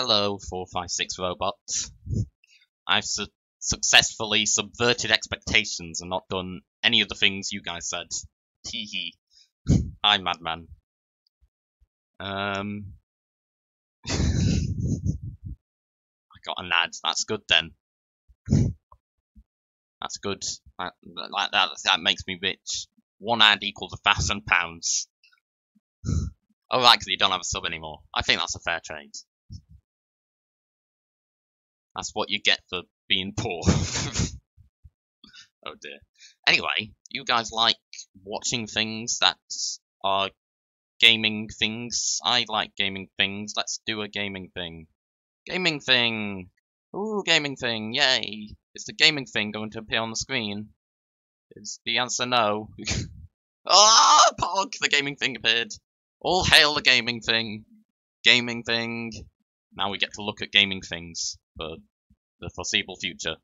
Hello, 456 robots. I've su successfully subverted expectations and not done any of the things you guys said. Tee hee. Hi, madman. Um. I got an ad. That's good then. That's good. That, that, that, that makes me rich. One ad equals a thousand pounds. Oh, right, because you don't have a sub anymore. I think that's a fair trade. That's what you get for being poor. oh dear. Anyway, you guys like watching things that are gaming things? I like gaming things. Let's do a gaming thing. Gaming thing! Ooh, gaming thing, yay! Is the gaming thing going to appear on the screen? Is the answer no? ah, Pog! The gaming thing appeared. All hail the gaming thing. Gaming thing. Now we get to look at gaming things for the foreseeable future.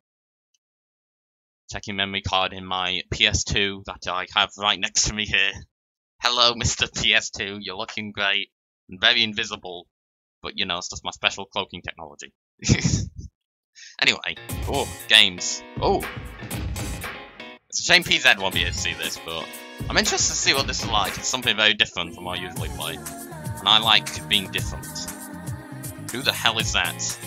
Checking memory card in my PS2 that I have right next to me here. Hello, Mr. PS2. You're looking great and very invisible, but you know, it's just my special cloaking technology. anyway, oh, games. Oh, it's a shame PZ won't be able to see this, but I'm interested to see what this is like. It's something very different from what I usually play. And I like being different. Who the hell is that?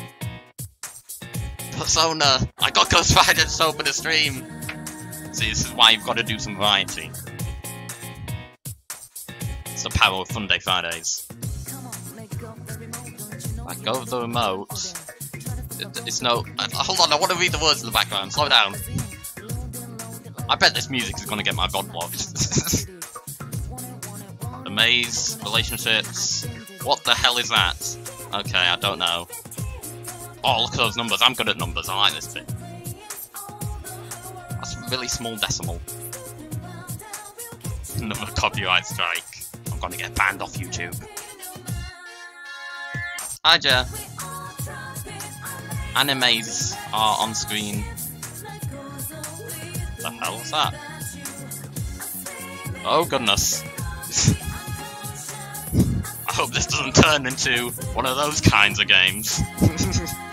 Persona! I got Ghost Rider to open the stream! See, this is why you've got to do some variety. It's the power of Funday Fridays. Let go of the remote. It, it's no... Uh, hold on, I want to read the words in the background. Slow down. I bet this music is going to get my god blocked. the maze, relationships. What the hell is that? Okay, I don't know. Oh, look at those numbers. I'm good at numbers. I like this bit. That's a really small decimal. Another copyright strike. I'm gonna get banned off YouTube. Hi, Jer. Animes are on screen What the hell was that? Oh goodness. I hope this doesn't turn into one of those kinds of games.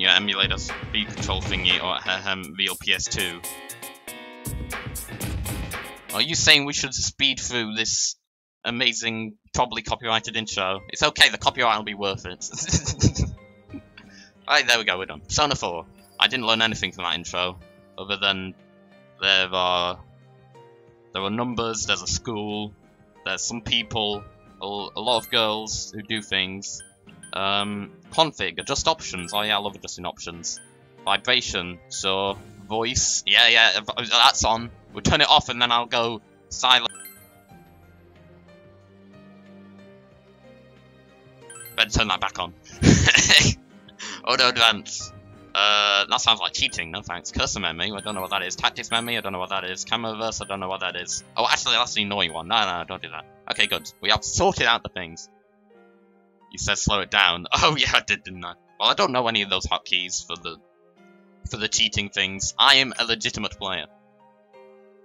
your emulator speed control thingy or ahem, real PS2? Are you saying we should speed through this amazing, probably copyrighted intro? It's okay, the copyright will be worth it. Alright, there we go, we're done. Persona 4. I didn't learn anything from that intro, other than there are there are numbers, there's a school, there's some people, a lot of girls who do things. Um, config, adjust options. Oh yeah, I love adjusting options. Vibration, so voice. Yeah, yeah, that's on. We'll turn it off and then I'll go silent. Better turn that back on. Auto advance. Uh, that sounds like cheating, no thanks. Cursor memory, I don't know what that is. Tactics memory, I don't know what that is. Camera reverse, I don't know what that is. Oh, actually, that's the annoying one. No, no, don't do that. Okay, good. We have sorted out the things. You said slow it down. Oh, yeah, I did, didn't I? Well, I don't know any of those hotkeys for the for the cheating things. I am a legitimate player.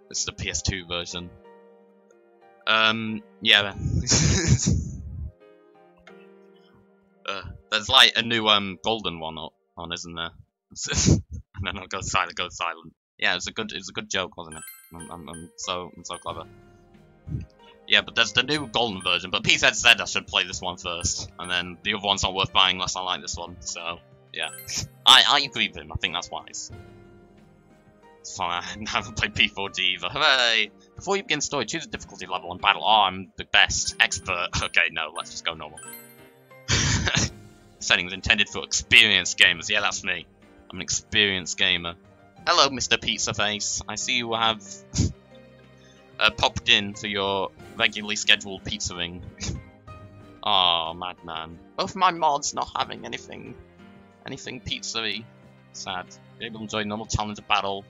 This is the PS2 version. Um, yeah. uh, there's like a new um golden one up on, isn't there? and then I'll go silent, go silent. Yeah, it's a good, it's a good joke, wasn't it? I'm, I'm, I'm so, I'm so clever. Yeah, but there's the new golden version, but PZ said I should play this one first, and then the other one's not worth buying unless I like this one, so, yeah. I, I agree with him, I think that's wise. It's fine, I haven't played P4D either, hooray! Before you begin story, choose a difficulty level on battle. Oh, I'm the best, expert. Okay, no, let's just go normal. settings intended for experienced gamers. Yeah, that's me. I'm an experienced gamer. Hello, Mr. Pizza Face. I see you have uh, popped in for your regularly scheduled pizza ring. oh, madman. Both my mods not having anything, anything pizzery. Sad. Be able to enjoy normal challenge of battle.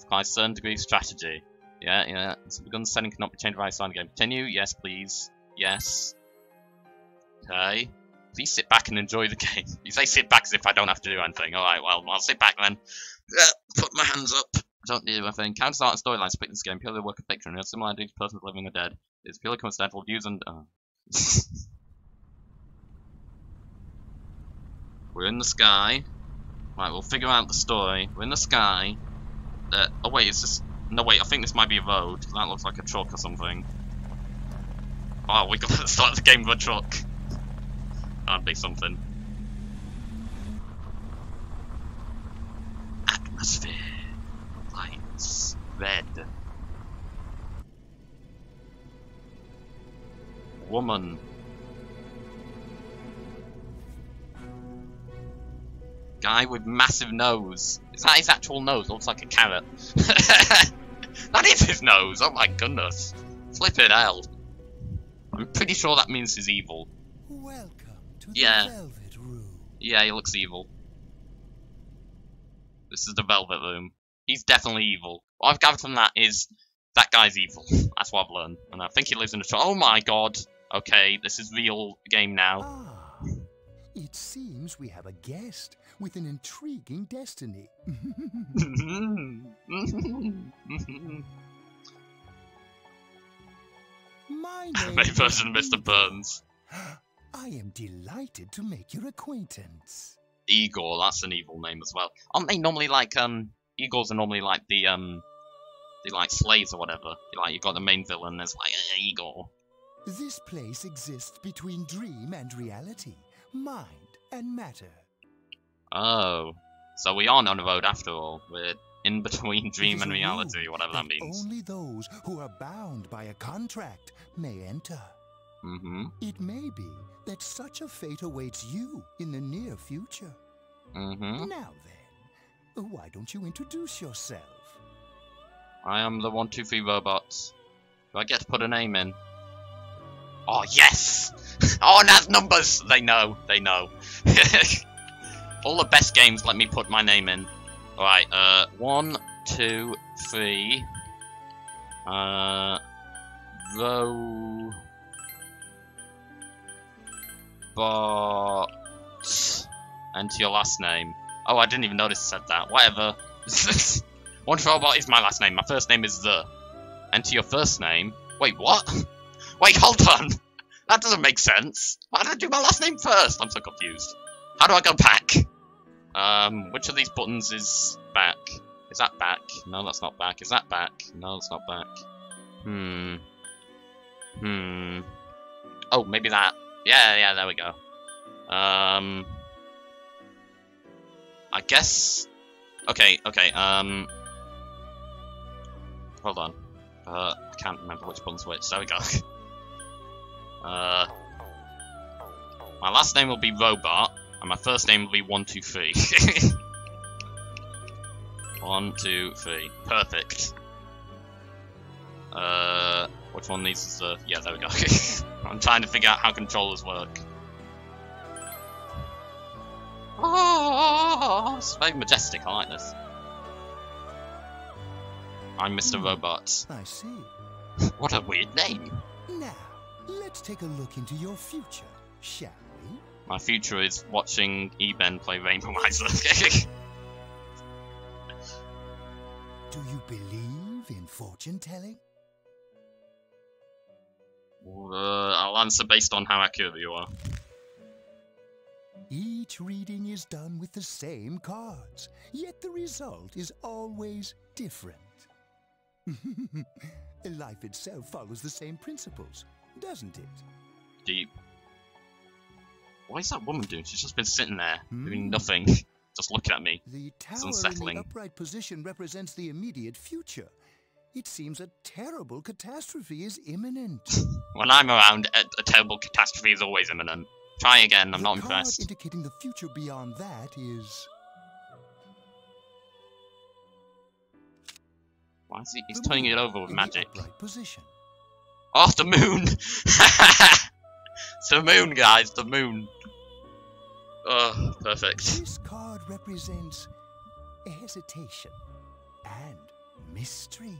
Requires a certain degree of strategy. Yeah, yeah. So begun setting cannot be changed by sign game. Continue. Yes, please. Yes. Okay. Please sit back and enjoy the game. You say sit back as if I don't have to do anything. Alright, well, I'll sit back then. put my hands up. Don't do anything. Counter art and storyline split this game purely work of fiction. It has similar ideas to persons living or dead. It's purely coincidental. views and. Uh. We're in the sky. Right, we'll figure out the story. We're in the sky. Uh, oh wait, it's just... No wait, I think this might be a road. That looks like a truck or something. Oh, we got to start the game with a truck. That'd be something. Atmosphere. Red. Woman. Guy with massive nose. Is that his actual nose? Looks like a carrot. that is his nose! Oh my goodness. Flippin' hell. I'm pretty sure that means he's evil. Welcome to Yeah. the Velvet Room. Yeah, he looks evil. This is the Velvet Room. He's definitely evil. What I've gathered from that is that guy's evil. That's what I've learned. And I think he lives in a truck. Oh my god. Okay, this is real game now. Ah, it seems we have a guest with an intriguing destiny. My name is version of Mr. Burns. I am delighted to make your acquaintance. Igor, that's an evil name as well. Aren't they normally like um Igors are normally like the um the like slaves or whatever. Like you've got the main villain, there's like an eagle. This place exists between dream and reality, mind and matter. Oh. So we aren't on the road after all. We're in between dream and reality, whatever that means. Only those who are bound by a contract may enter. Mm-hmm. It may be that such a fate awaits you in the near future. Mm-hmm. Now then, why don't you introduce yourself? I am the one two three robots. Do I get to put a name in? Oh yes! Oh and that's numbers! They know, they know. All the best games let me put my name in. Alright, uh one, two, three. Uh Ro Bot Enter your last name. Oh I didn't even notice it said that. Whatever. One robot is my last name. My first name is the. Enter your first name. Wait, what? Wait, hold on. That doesn't make sense. Why did I do my last name first? I'm so confused. How do I go back? Um, which of these buttons is back? Is that back? No, that's not back. Is that back? No, that's not back. Hmm. Hmm. Oh, maybe that. Yeah, yeah, there we go. Um. I guess. Okay, okay, um. Hold on. Uh, I can't remember which button's which. There we go. Uh, my last name will be Robot, and my first name will be One Two Three. One, two, three. Perfect. Uh, which one needs the? Yeah, there we go. I'm trying to figure out how controllers work. Oh, it's very majestic. I like this. I'm Mr. Hmm. Robot. I see. What a weird name. Now, let's take a look into your future, shall we? My future is watching Eben play Rainbow Miser. Do you believe in fortune telling? uh, I'll answer based on how accurate you are. Each reading is done with the same cards, yet the result is always different. Life itself follows the same principles, doesn't it? Deep. What is that woman doing? She's just been sitting there, doing Hmm. nothing, just looking at me. The tower in unsettling. the upright position represents the immediate future. It seems a terrible catastrophe is imminent. When I'm around, a, a terrible catastrophe is always imminent. Try again, I'm the not card impressed. indicating the future beyond that is Why is he? He's turning it over with magic. The position. Oh, the moon! it's the moon, guys, the moon. Oh, perfect. This card represents hesitation and mystery.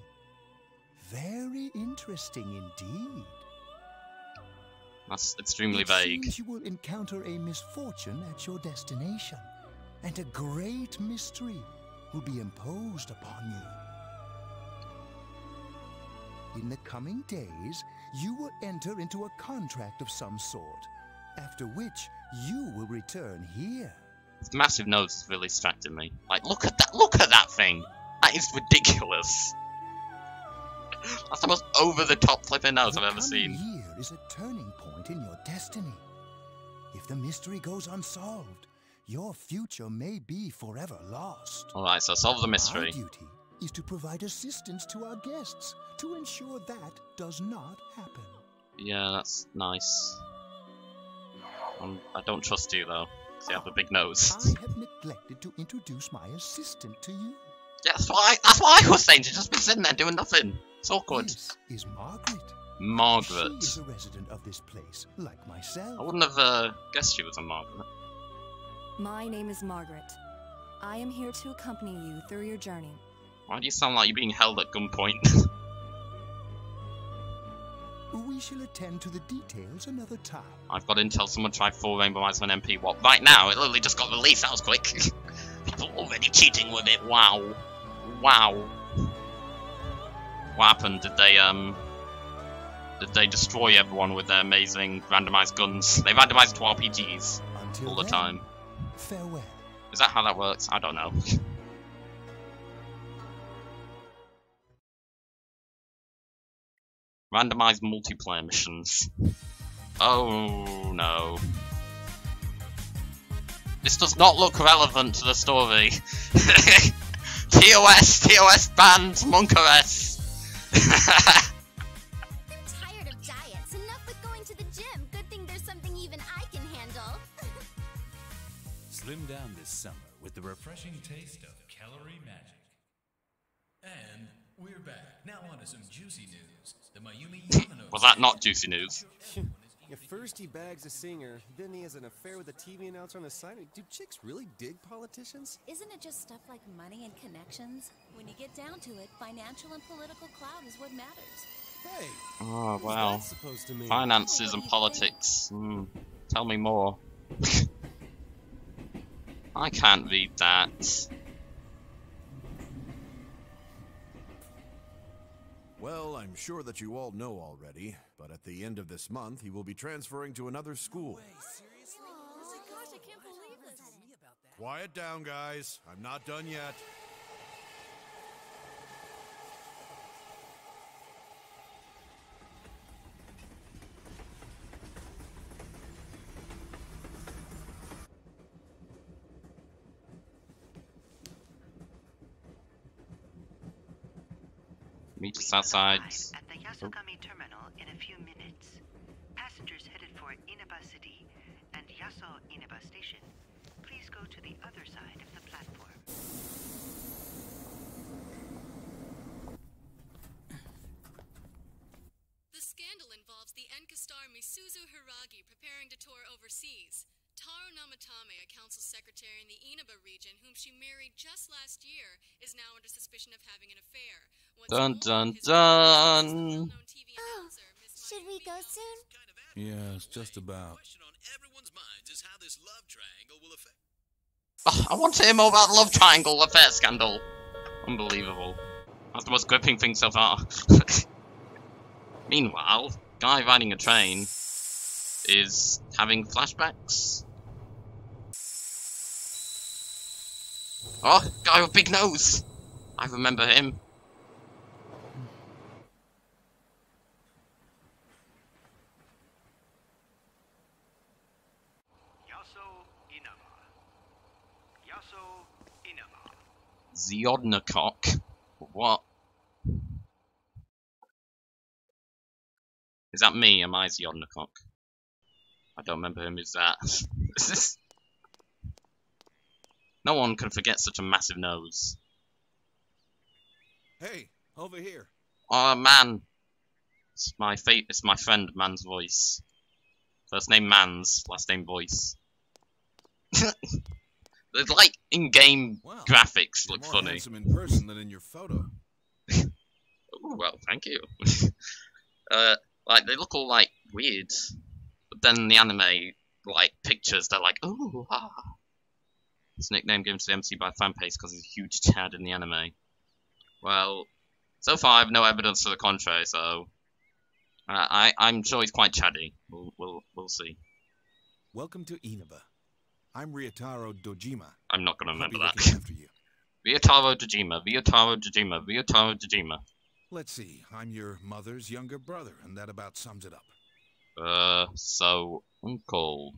Very interesting indeed. That's extremely it vague. you will encounter a misfortune at your destination, and a great mystery will be imposed upon you. In the coming days, you will enter into a contract of some sort, after which you will return here. This massive nose is really distracting me. Like, look at that! Look at that thing! That is ridiculous. That's the most over-the-top flipping nose the I've ever seen. year is a turning point in your destiny. If the mystery goes unsolved, your future may be forever lost. Alright, so solve the mystery. Our duty is to provide assistance to our guests to ensure that does not happen. Yeah, that's nice. Um, I don't trust you though, 'cause you have a big nose. I have neglected to introduce my assistant to you. Yeah, that's why. That's why I was saying she's just been sitting there doing nothing. It's awkward. This is Margaret. Margaret. She is a resident of this place, like myself. I wouldn't have uh, guessed she was a Margaret. My name is Margaret. I am here to accompany you through your journey. Why do you sound like you're being held at gunpoint? We shall attend to the details another time. I've got intel someone tried full Rainbow Eyes on MP. What? Right now? It literally just got released. That was quick. People already cheating with it. Wow. Wow. What happened? Did they um? They destroy everyone with their amazing randomized guns? They randomized to RPGs Until all the then, time. Farewell. Is that how that works? I don't know. Randomized multiplayer missions. Oh no. This does not look relevant to the story. TOS, TOS banned Monkaress. I'm Slim down this summer with the refreshing taste of Calorie Magic. And we're back. Now on to some juicy news. The Mayumi Yamano. Was that not juicy news? Yeah, first he bags a singer, then he has an affair with a TV announcer on the side. Do chicks really dig politicians? Isn't it just stuff like money and connections? When you get down to it, financial and political clout is what matters. Hey, Oh wow. supposed to mean? Finances and politics. Hmm. Tell me more. I can't read that. Well, I'm sure that you all know already, but at the end of this month, he will be transferring to another school. Oh, gosh, I can't believe this. Quiet down, guys. I'm not done yet. Meet us outside. At the Yasogami terminal in a few minutes. Passengers headed for Inaba City and Yaso Inaba Station, please go to the other side of the platform. The scandal involves the Enka star Misuzu Hiragi preparing to tour overseas. Taro Namatame, a council secretary in the Inaba region, whom she married just last year, is now under suspicion of having an affair. What's Dun, more, dun, his wife is dun. TV Oh, announcer, should we go Yamano. soon? Yes, just about. question on everyone's minds is how this love triangle will affect. Oh, I want to hear more about the love triangle affair scandal. Unbelievable. That's the most gripping thing so far. Meanwhile, guy riding a train is having flashbacks. Oh, guy with big nose. I remember him. Yaso Inaba. Yaso Inaba. Ziodnikok. What? Is that me? Am I Ziodnikok? I don't remember whom is that. No one can forget such a massive nose. Hey, over here. Oh man, it's my fate. It's my friend Man's voice. First name Man's, last name Voice. the like in-game Wow. graphics look more funny. handsome in person than in your photo. Ooh, well, thank you. uh, like they look all like weird, but then the anime like pictures, they're like, ooh, ah. His nickname given to the MC by fanbase because he's a huge Chad in the anime. Well, so far I have no evidence to the contrary, so uh, I I'm sure he's quite chatty. We'll we'll we'll see. Welcome to Inaba. I'm Ryotaro Dojima. I'm not gonna I'll remember that. after you. Ryotaro Dojima, Ryotaro Dojima, Ryotaro Dojima. Let's see. I'm your mother's younger brother, and that about sums it up. Uh, so, uncle.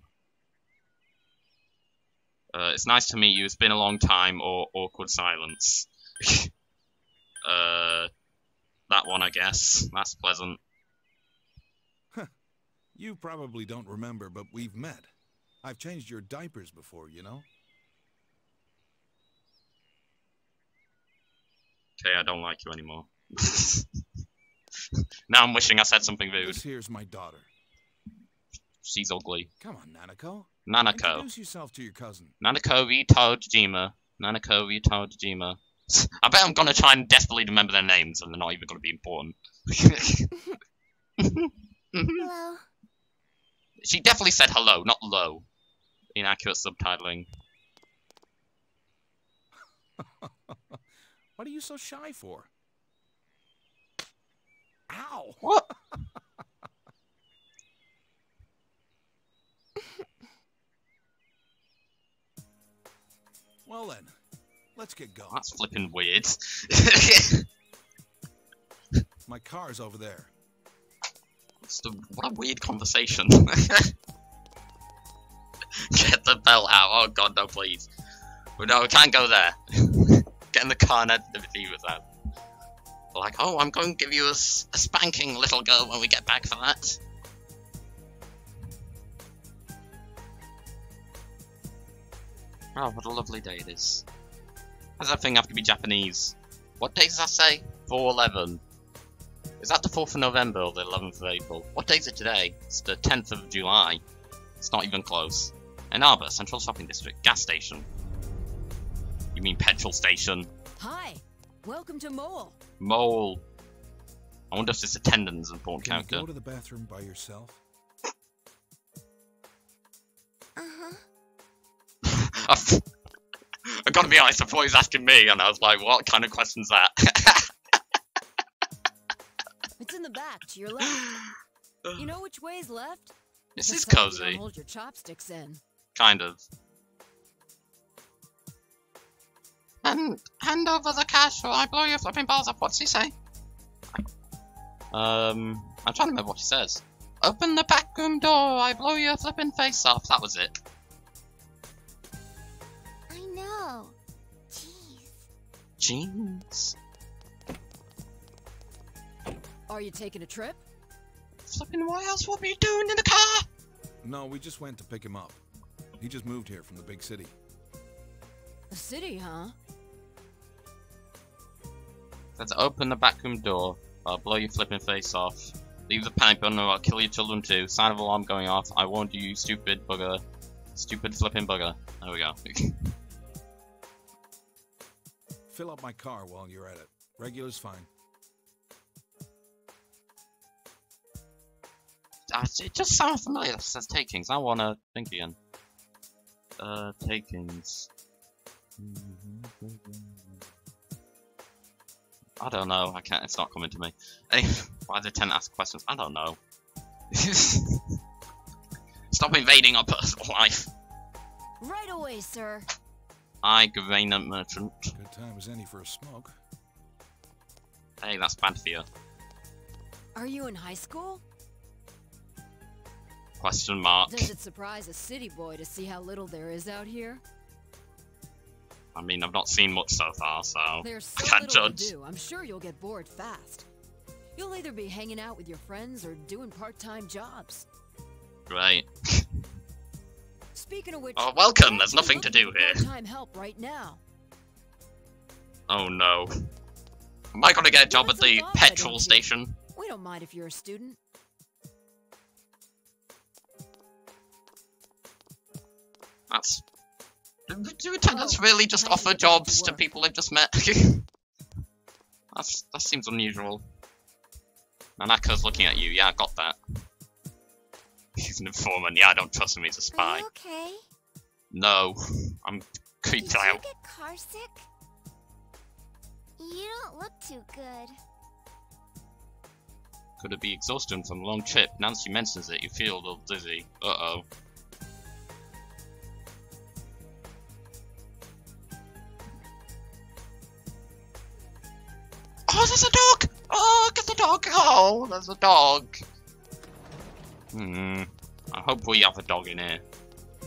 Uh, it's nice to meet you. It's been a long time, or awkward silence. uh, that one, I guess. That's pleasant. You probably don't remember, but we've met. I've changed your diapers before, you know? Okay, I don't like you anymore. now I'm wishing I said something rude. This here's my daughter. She's ugly. Come on, Nanako. Nanako. Introduce yourself to your cousin. Nanako Ryotaro Dojima. Nanako Ryotaro Dojima. I bet I'm gonna try and desperately remember their names, and they're not even gonna be important. Hello. She definitely said hello, not low. Inaccurate subtitling. What are you so shy for? Ow! What? Well then, let's get going. That's flipping weird. My car's over there. The- what a weird conversation. Get the belt out. Oh god, no, please. No, we can't go there. Get in the car and the with that. Like, oh, I'm going to give you a spanking, little girl, when we get back for that. Oh, what a lovely day it is. How does that thing have to be Japanese? What day does that say? 411. Is that the 4th of November or the 11th of April? What day is it today? It's the 10th of July. It's not even close. Ann Arbor, Central Shopping District, gas station. You mean petrol station? Hi, welcome to Moel. Moel. I wonder if this attendant is an important Can you character. go to the bathroom by yourself? Uh-huh. I've, I gotta be honest, I thought he was asking me, and I was like, what kind of question's that? It's in the back to your left. You know which way's left? this is Just hope you cozy. Hold your chopsticks in. Kind of. And hand over the cash or I blow your flipping balls up. What's he say? Um, I'm trying to remember what he says. Open the back room door, I blow your flipping face off. That was it. Jeans. Are you taking a trip? Flipping, what else would we doing in the car? No, we just went to pick him up. He just moved here from the big city. The city, huh? Let's open the back room door, I'll blow your flipping face off. Leave the panic button or I'll kill your children too. Sign of alarm going off. I warned you, you stupid bugger. Stupid flipping bugger. There we go. Fill up my car while you're at it. Regular's fine. Ah, it just sounds familiar. It says takings. I wanna think again. Uh, takings. I don't know. I can't. It's not coming to me. Hey, why do they tend to ask questions? I don't know. Stop invading our personal life. Right away, sir. I, Gravena Merchant. Good time as any for a smoke. Hey, that's bad for you. Are you in high school? Question mark. Does it surprise a city boy to see how little there is out here? I mean, I've not seen much so far, so There's I so can't little judge. to do. I'm sure you'll get bored fast. You'll either be hanging out with your friends or doing part-time jobs. Great. Speaking of which, Oh, welcome. There's nothing to do here. Part-time help right now. Oh no. Am I gonna get a job at the petrol station? We don't mind if you're a student. That's. Do attendants Oh, really just offer you to jobs to people they've just met? That's that seems unusual. Nanako's looking at you. Yeah, I got that. He's an informant. Yeah, I don't trust him. He's a spy. okay? No, I'm creeped Did out. you get car sick? You don't look too good. Could it be exhausting from a long trip? Nancy mentions it. You feel a little dizzy. Uh-oh. Oh, there's a dog! Oh, get the dog! Oh, there's a dog! Hmm. I hope we have a dog in here.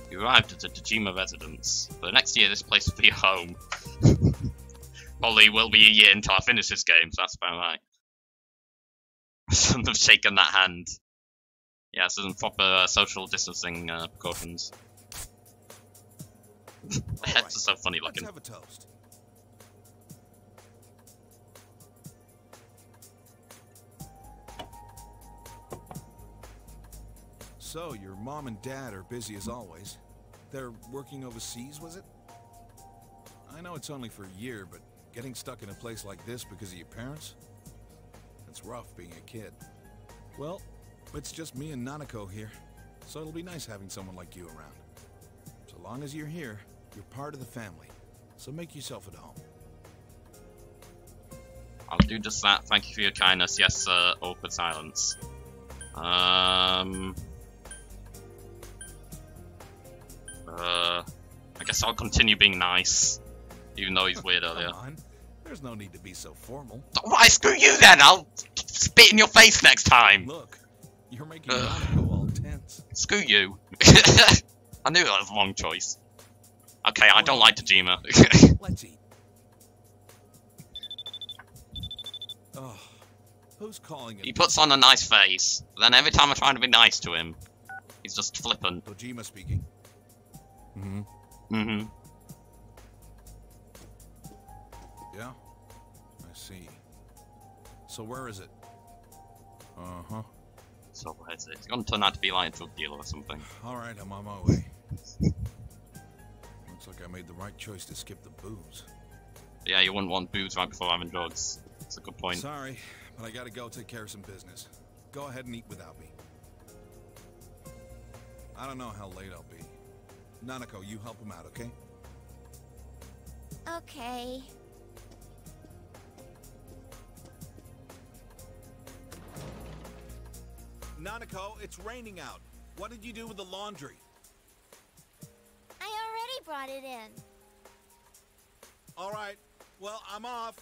We arrived at the Dojima residence. For the next year, this place will be a home. Probably will be a year until I finish this game, so that's about right. Shouldn't have shaken that hand. Yeah, isn't proper uh, social distancing uh, precautions. the heads are so funny Let's looking. have a toast. So, your mom and dad are busy as always. They're working overseas, was it? I know it's only for a year, but getting stuck in a place like this because of your parents? It's rough being a kid. Well, it's just me and Nanako here, so it'll be nice having someone like you around. So long as you're here, you're part of the family. So make yourself at home. I'll do just that. Thank you for your kindness. Yes, sir. Awkward silence. Um. Uh. I guess I'll continue being nice, even though he's weird earlier. On. There's no need to be so formal. Why screw you then? I'll spit in your face next time. Look, you're making Nanako all tense. Screw you. I knew that was the wrong choice. Okay, I don't like Dojima. Let's eat. Oh, who's calling he puts on a nice face, then every time I try to be nice to him, he's just flippant. Dojima speaking. Mm-hmm. Mm-hmm. Yeah? I see. So where is it? Uh-huh. So where is it? It's gonna turn out to be like a drug dealer or something. Alright, I'm on my way. Looks like I made the right choice to skip the booze. Yeah, you wouldn't want booze right before having drugs. That's a good point. Sorry, but I gotta go take care of some business. Go ahead and eat without me. I don't know how late I'll be. Nanako, you help him out, okay? Okay. Nanako, it's raining out. What did you do with the laundry? I already brought it in. All right. Well, I'm off.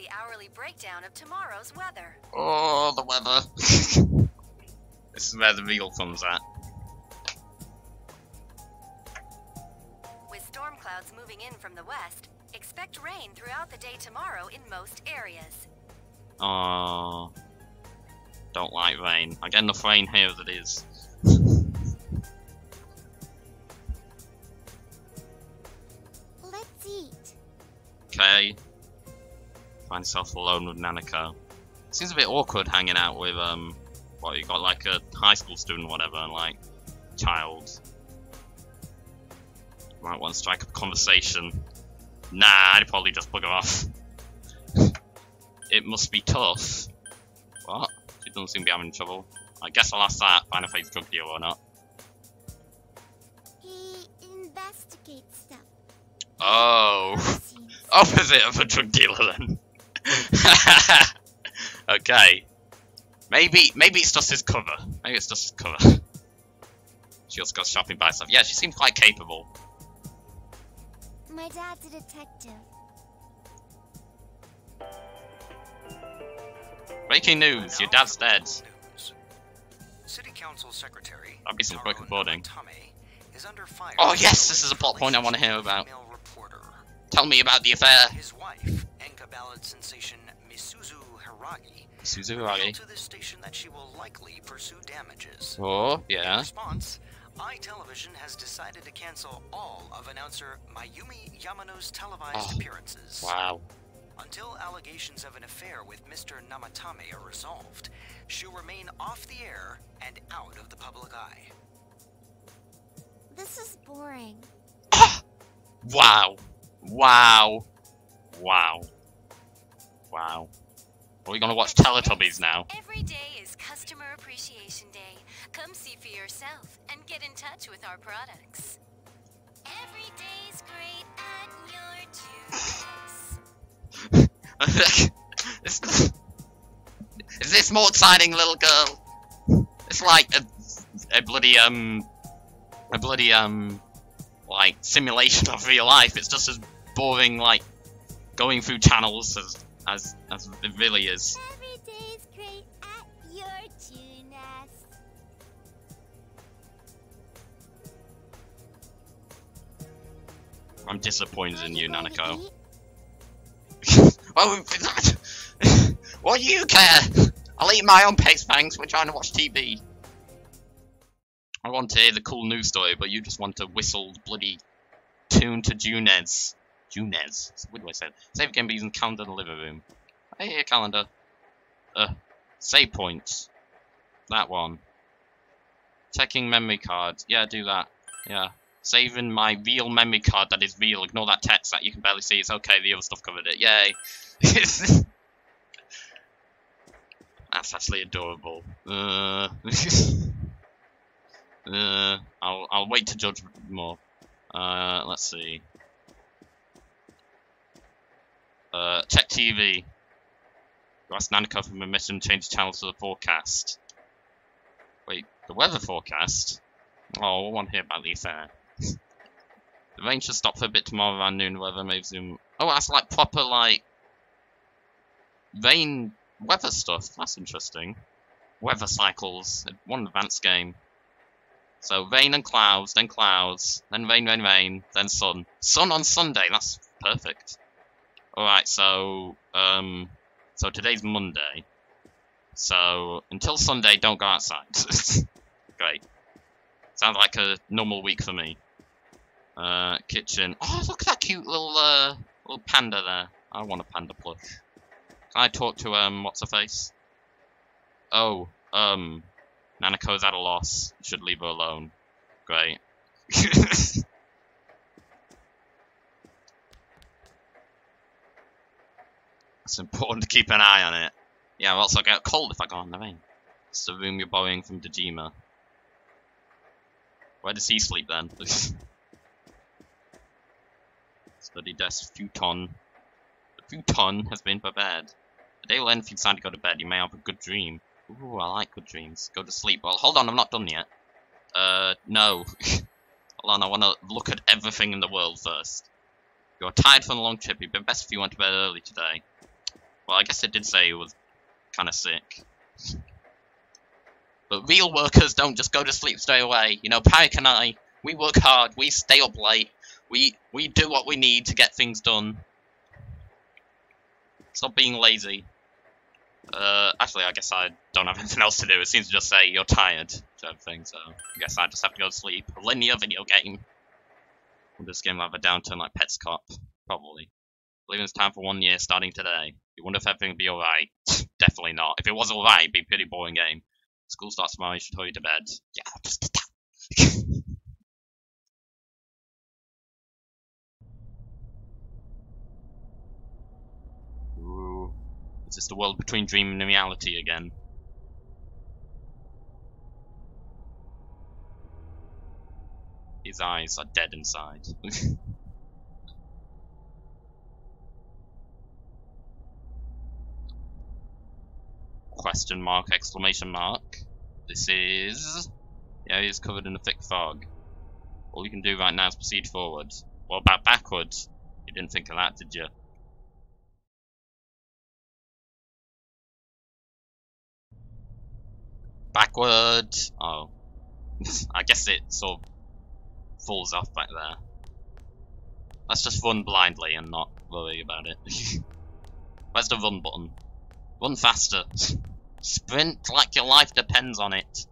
The hourly breakdown of tomorrow's weather. Oh, the weather. this is where the real fun's at. With storm clouds moving in from the west, expect rain throughout the day tomorrow in most areas. Oh, don't like rain. I get enough rain here as it is. Let's eat. Okay. Find yourself alone with Nanako. Seems a bit awkward hanging out with um, what you got like a high school student, or whatever, and like child. Might want to strike up a conversation. Nah, I'd probably just bugger off. it must be tough. What? She doesn't seem to be having trouble. I guess I'll ask that. Find if he's drug dealer or not. He investigates stuff. Oh, opposite of a drug dealer then. okay, maybe maybe it's just his cover. Maybe it's just his cover. She also got shopping by herself. Yeah, she seems quite capable. My dad's a detective. Breaking news: Your dad's dead. City Council Secretary That'd be some quick reporting. is under fire. Oh yes, this is a plot point I want to hear about. Tell me about the affair. His wife, Enka ballad sensation Misuzu Hiragi, Suzu revealed Hiragi. to this station that she will likely pursue damages. Oh In yeah. response, iTelevision has decided to cancel all of announcer Mayumi Yamano's televised Oh, appearances. Wow. Until allegations of an affair with Mr. Namatame are resolved, she'll remain off the air and out of the public eye. This is boring. Wow. Wow. Wow. Wow. Are we gonna watch Teletubbies now? Every day is Customer Appreciation Day. Come see for yourself and get in touch with our products. Every day's great at your juice. Is this more exciting, little girl? It's like a, a bloody um, a bloody um, like simulation of real life. It's just as boring, like going through channels as as as it really is. Every day's great at your Junes. I'm disappointed in you, Nanako. oh, what do you care? I'll eat my own pace fangs. We're trying to watch TV. I want to hear the cool news story, but you just want to whistle bloody tune to Junes. Junes. What do I say? Save game by using calendar in the living room. Hey, here, calendar. Uh, save points. That one. Checking memory card. Yeah, do that. Yeah. Saving my real memory card that is real. Ignore that text that you can barely see. It's okay, the other stuff covered it. Yay. That's actually adorable. Uh, uh, I'll, I'll wait to judge more. Uh, let's see. Uh, check TV. You ask Nanako from a mission change channel to the forecast. Wait, the weather forecast? Oh, I want to hear about the affair. the rain should stop for a bit tomorrow around noon. Weather may zoom. Oh, that's like proper like rain weather stuff. That's interesting. Weather cycles. One advanced game. So rain and clouds, then clouds, then rain, rain, rain, then sun. Sun on Sunday. That's perfect. All right. So um, so today's Monday. So until Sunday, don't go outside. Great. Sounds like a normal week for me. Uh, kitchen. Oh, look at that cute little uh, little panda there. I want a panda plush. Can I talk to um what's her face? Oh, um, Nanako's at a loss. Should leave her alone. Great. it's important to keep an eye on it. Yeah, I'll also get cold if I go on the rain. It's the room you're borrowing from Dojima. Where does he sleep then? Study desk futon. The futon has been prepared. The day will end if you decide to go to bed. You may have a good dream. Ooh, I like good dreams. Go to sleep. Well, hold on, I'm not done yet. Uh, no. hold on, I want to look at everything in the world first. You're tired from the long trip. It'd be best if you went to bed early today. Well, I guess it did say you was kind of sick. But real workers don't just go to sleep straight away. You know, Parik and I, we work hard, we stay up late, we we do what we need to get things done. Stop being lazy. Uh, actually, I guess I don't have anything else to do. It seems to just say you're tired to everything, so I guess I just have to go to sleep. A linear video game. Will this game will have a downturn like Petscop? Probably. Believe it's time for one year starting today. You wonder if everything will be alright? Definitely not. If it was alright, it'd be a pretty boring game. School starts tomorrow, you should hurry to bed. Yeah. Ooh. Is this the world between dream and reality again? His eyes are dead inside. Question mark, exclamation mark. This is... The area is covered in a thick fog. All you can do right now is proceed forward. What about backwards? You didn't think of that, did you? Backward! Oh. I guess it sort of falls off back there. Let's just run blindly and not worry about it. Where's the run button? Run faster. Sprint like your life depends on it.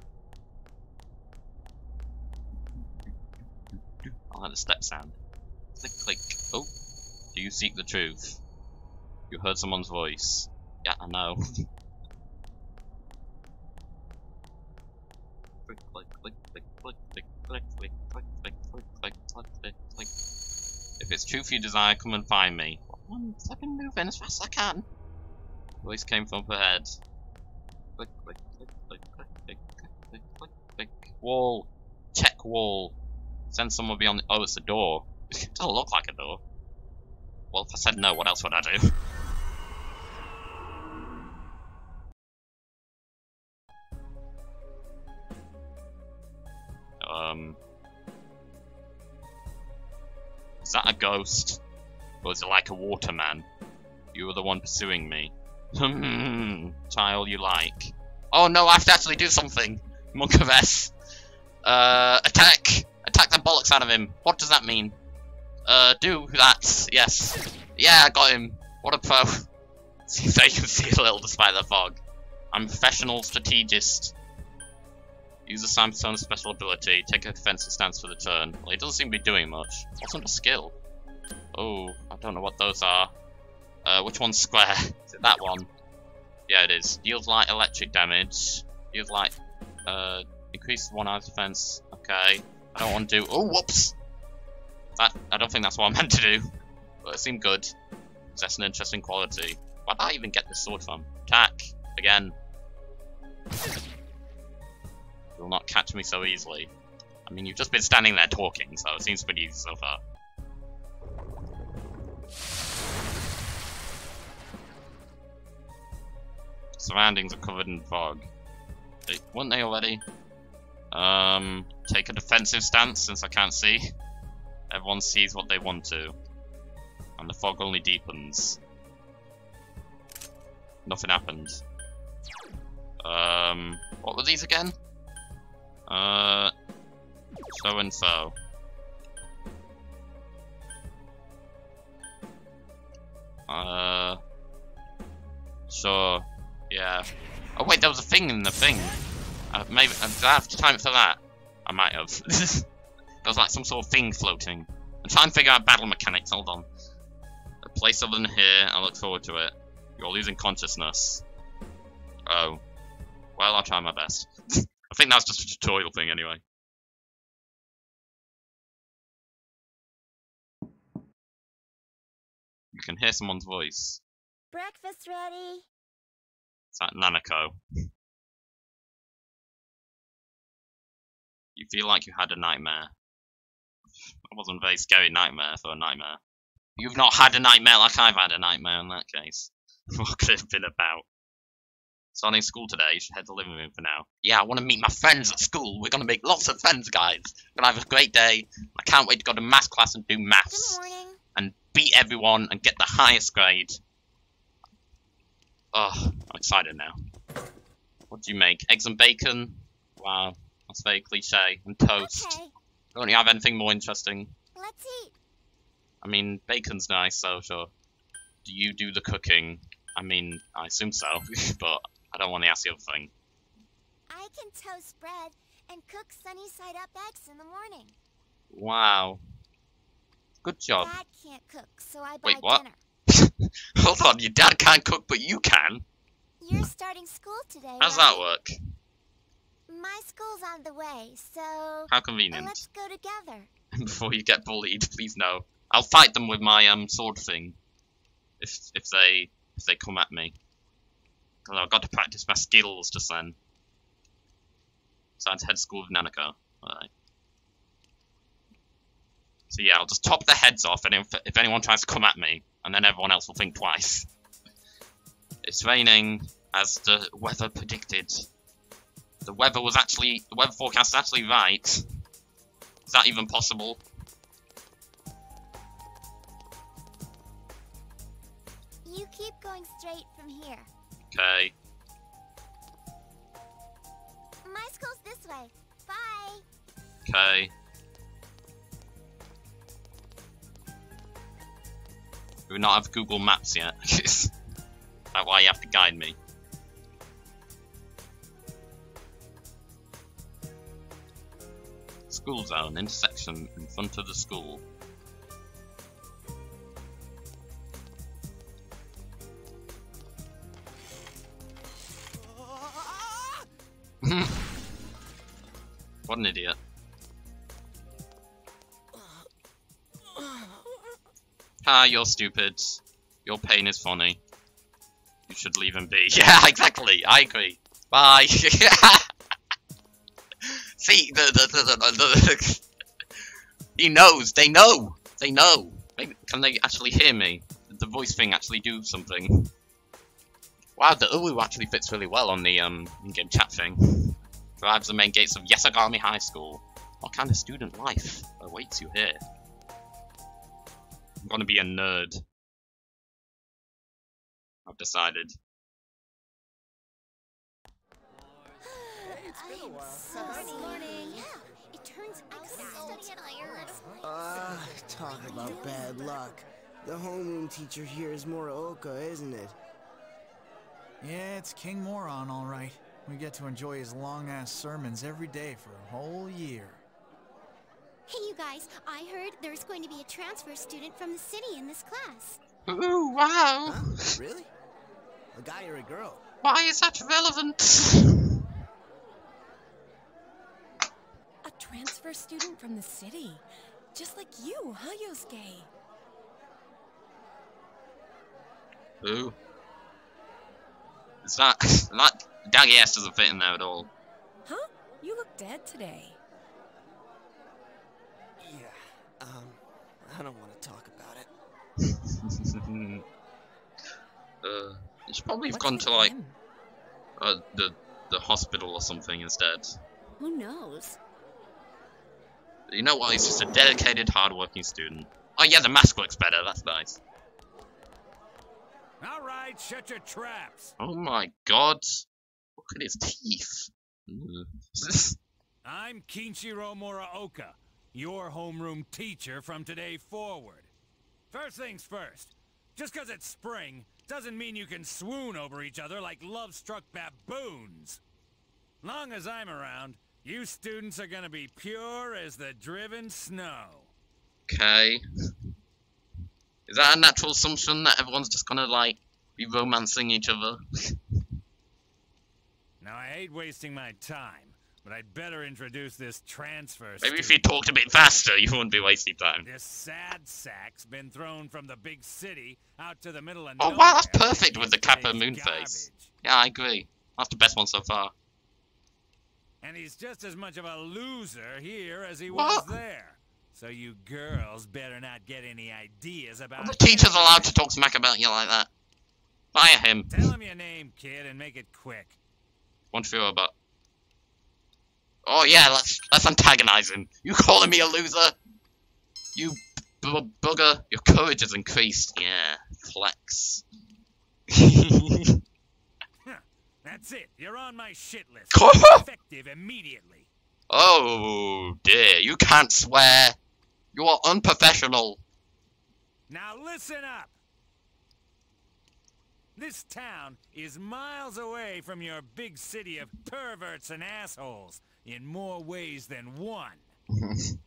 I like the step sound. Click, click. Oh, do you seek the truth? You heard someone's voice. Yeah, I know. click, click, click, click, click, click, click, click, click, click, click, click, click, click, click. If it's truth you desire, come and find me. I'm flipping moving as fast as I can. Voice came from up ahead click, click, click, click, click, click, click, click, click, wall, tech wall. Send someone beyond the- oh, it's a door. it doesn't look like a door. Well, if I said no, what else would I do? um... Is that a ghost? Or is it like a waterman? You were the one pursuing me. Hmm, all you like. Oh no, I have to actually do something! Monk of S. Uh, attack! Attack the bollocks out of him. What does that mean? Uh, do that. Yes. Yeah, I got him. What a pro. Seems you can see a little despite the fog. I'm a professional strategist. Use the Samstone special ability. Take a defensive stance for the turn. Well, he doesn't seem to be doing much. What's under skill? Oh, I don't know what those are. Uh, which one's square? Is it that one? Yeah, it is. Deals light electric damage. Deals light... Uh, increases one hour's defense. Okay. I don't want to do... Oh, whoops! That, I don't think that's what I meant to do. But it seemed good. That's an interesting quality. Where did I even get this sword from? Attack! Again. You will not catch me so easily. I mean, you've just been standing there talking, so it seems pretty easy so far. Surroundings are covered in fog. They, weren't they already? Um, take a defensive stance since I can't see. Everyone sees what they want to. And the fog only deepens. Nothing happened. Um, what were these again? Uh, so and so. Uh, sure. Yeah. Oh wait, there was a thing in the thing. Uh, maybe uh, did I have time for that? I might have. there was like some sort of thing floating. I'm trying to figure out battle mechanics. Hold on. A place other than here. I look forward to it. You're losing consciousness. Oh. Well, I'll try my best. I think that's just a tutorial thing anyway. You can hear someone's voice. Breakfast ready. That Nanako. You feel like you had a nightmare. It wasn't a very scary nightmare for a nightmare. You've not had a nightmare like I've had a nightmare in that case. what could it have been about? Starting school today, you should head to the living room for now. Yeah, I want to meet my friends at school. We're going to make lots of friends, guys. We're going to have a great day. I can't wait to go to math class and do maths. Good morning. And beat everyone and get the highest grade. Oh, I'm excited now. What do you make? Eggs and bacon? Wow, that's very cliche. And toast. Okay, Don't you have anything more interesting? let's eat. I mean, bacon's nice, so sure. Do you do the cooking? I mean, I assume so, but I don't want to ask the other thing. I can toast bread and cook sunny side up eggs in the morning. Wow. Good job. Dad can't cook, so I buy Wait, what? dinner. Hold on, your dad can't cook, but you can? You're starting school today. How's right? that work? My school's on the way, so How convenient. let's go together. Before you get bullied, please no. I'll fight them with my um sword thing. If if they if they come at me. I've got to practice my skills just then. Science head school of Nanako. Alright. So yeah, I'll just top their heads off, and if, if anyone tries to come at me, and then everyone else will think twice. It's raining, as the weather predicted. The weather was actually, the weather forecast is actually right. Is that even possible? You keep going straight from here. Okay. My school's this way. Bye. Okay. Do we not have Google Maps yet? Is that why you have to guide me? School zone, intersection in front of the school. what an idiot. Ah, you're stupid. Your pain is funny. You should leave him be. Yeah, exactly. I agree. Bye. See, the, the, the, the, he knows. They know. They know. Maybe, can they actually hear me? Did the voice thing actually do something? Wow, the Uru actually fits really well on the um in-game chat thing. Drives the main gates of Yasogami High School. What kind of student life awaits you here? I'm gonna be a nerd. I've decided. So morning. Yeah, it turns out I could study at Ireland. Ah, talk about bad luck. The homeroom teacher here is Morooka, isn't it? Yeah, it's King Moron, all right. We get to enjoy his long-ass sermons every day for a whole year. Hey, you guys, I heard there's going to be a transfer student from the city in this class. Ooh, wow! Huh? Really? A guy or a girl? Why is that relevant? A transfer student from the city. Just like you, huh, Yosuke? Ooh. It's not, not, doggy ass doesn't fit in there at all. Huh? You look dead today. Yeah, um, I don't want to talk about it. uh, you should probably have gone to like, uh, the, the hospital or something instead. Who knows? You know what, he's just a dedicated, hard-working student. Oh yeah, the mask looks better, that's nice. All right, shut your traps. Oh my god. Look at his teeth. I'm Kinshiro Morooka, your homeroom teacher from today forward. First things first, just 'cause it's spring doesn't mean you can swoon over each other like love-struck baboons. Long as I'm around, you students are gonna be pure as the driven snow. Okay. Is that a natural assumption that everyone's just gonna, like, be romancing each other? Now, I hate wasting my time, but I'd better introduce this transfer Maybe if you talked a bit faster, you wouldn't be wasting time. This sad sack's been thrown from the big city out to the middle of Oh wow, that's perfect with the Kappa moon garbage. face. Yeah, I agree. That's the best one so far. And he's just as much of a loser here as he What? was there. So you girls better not get any ideas about The teacher's allowed to talk smack about you like that. Fire him. Tell him your name, kid, and make it quick. One feel about. Oh yeah, let's let's antagonize him. You calling me a loser? You b- bugger. Your courage has increased. Yeah, flex. That's it. You're on my shit list. Effective immediately. oh dear, you can't swear. You are unprofessional. Now listen up. This town is miles away from your big city of perverts and assholes in more ways than one.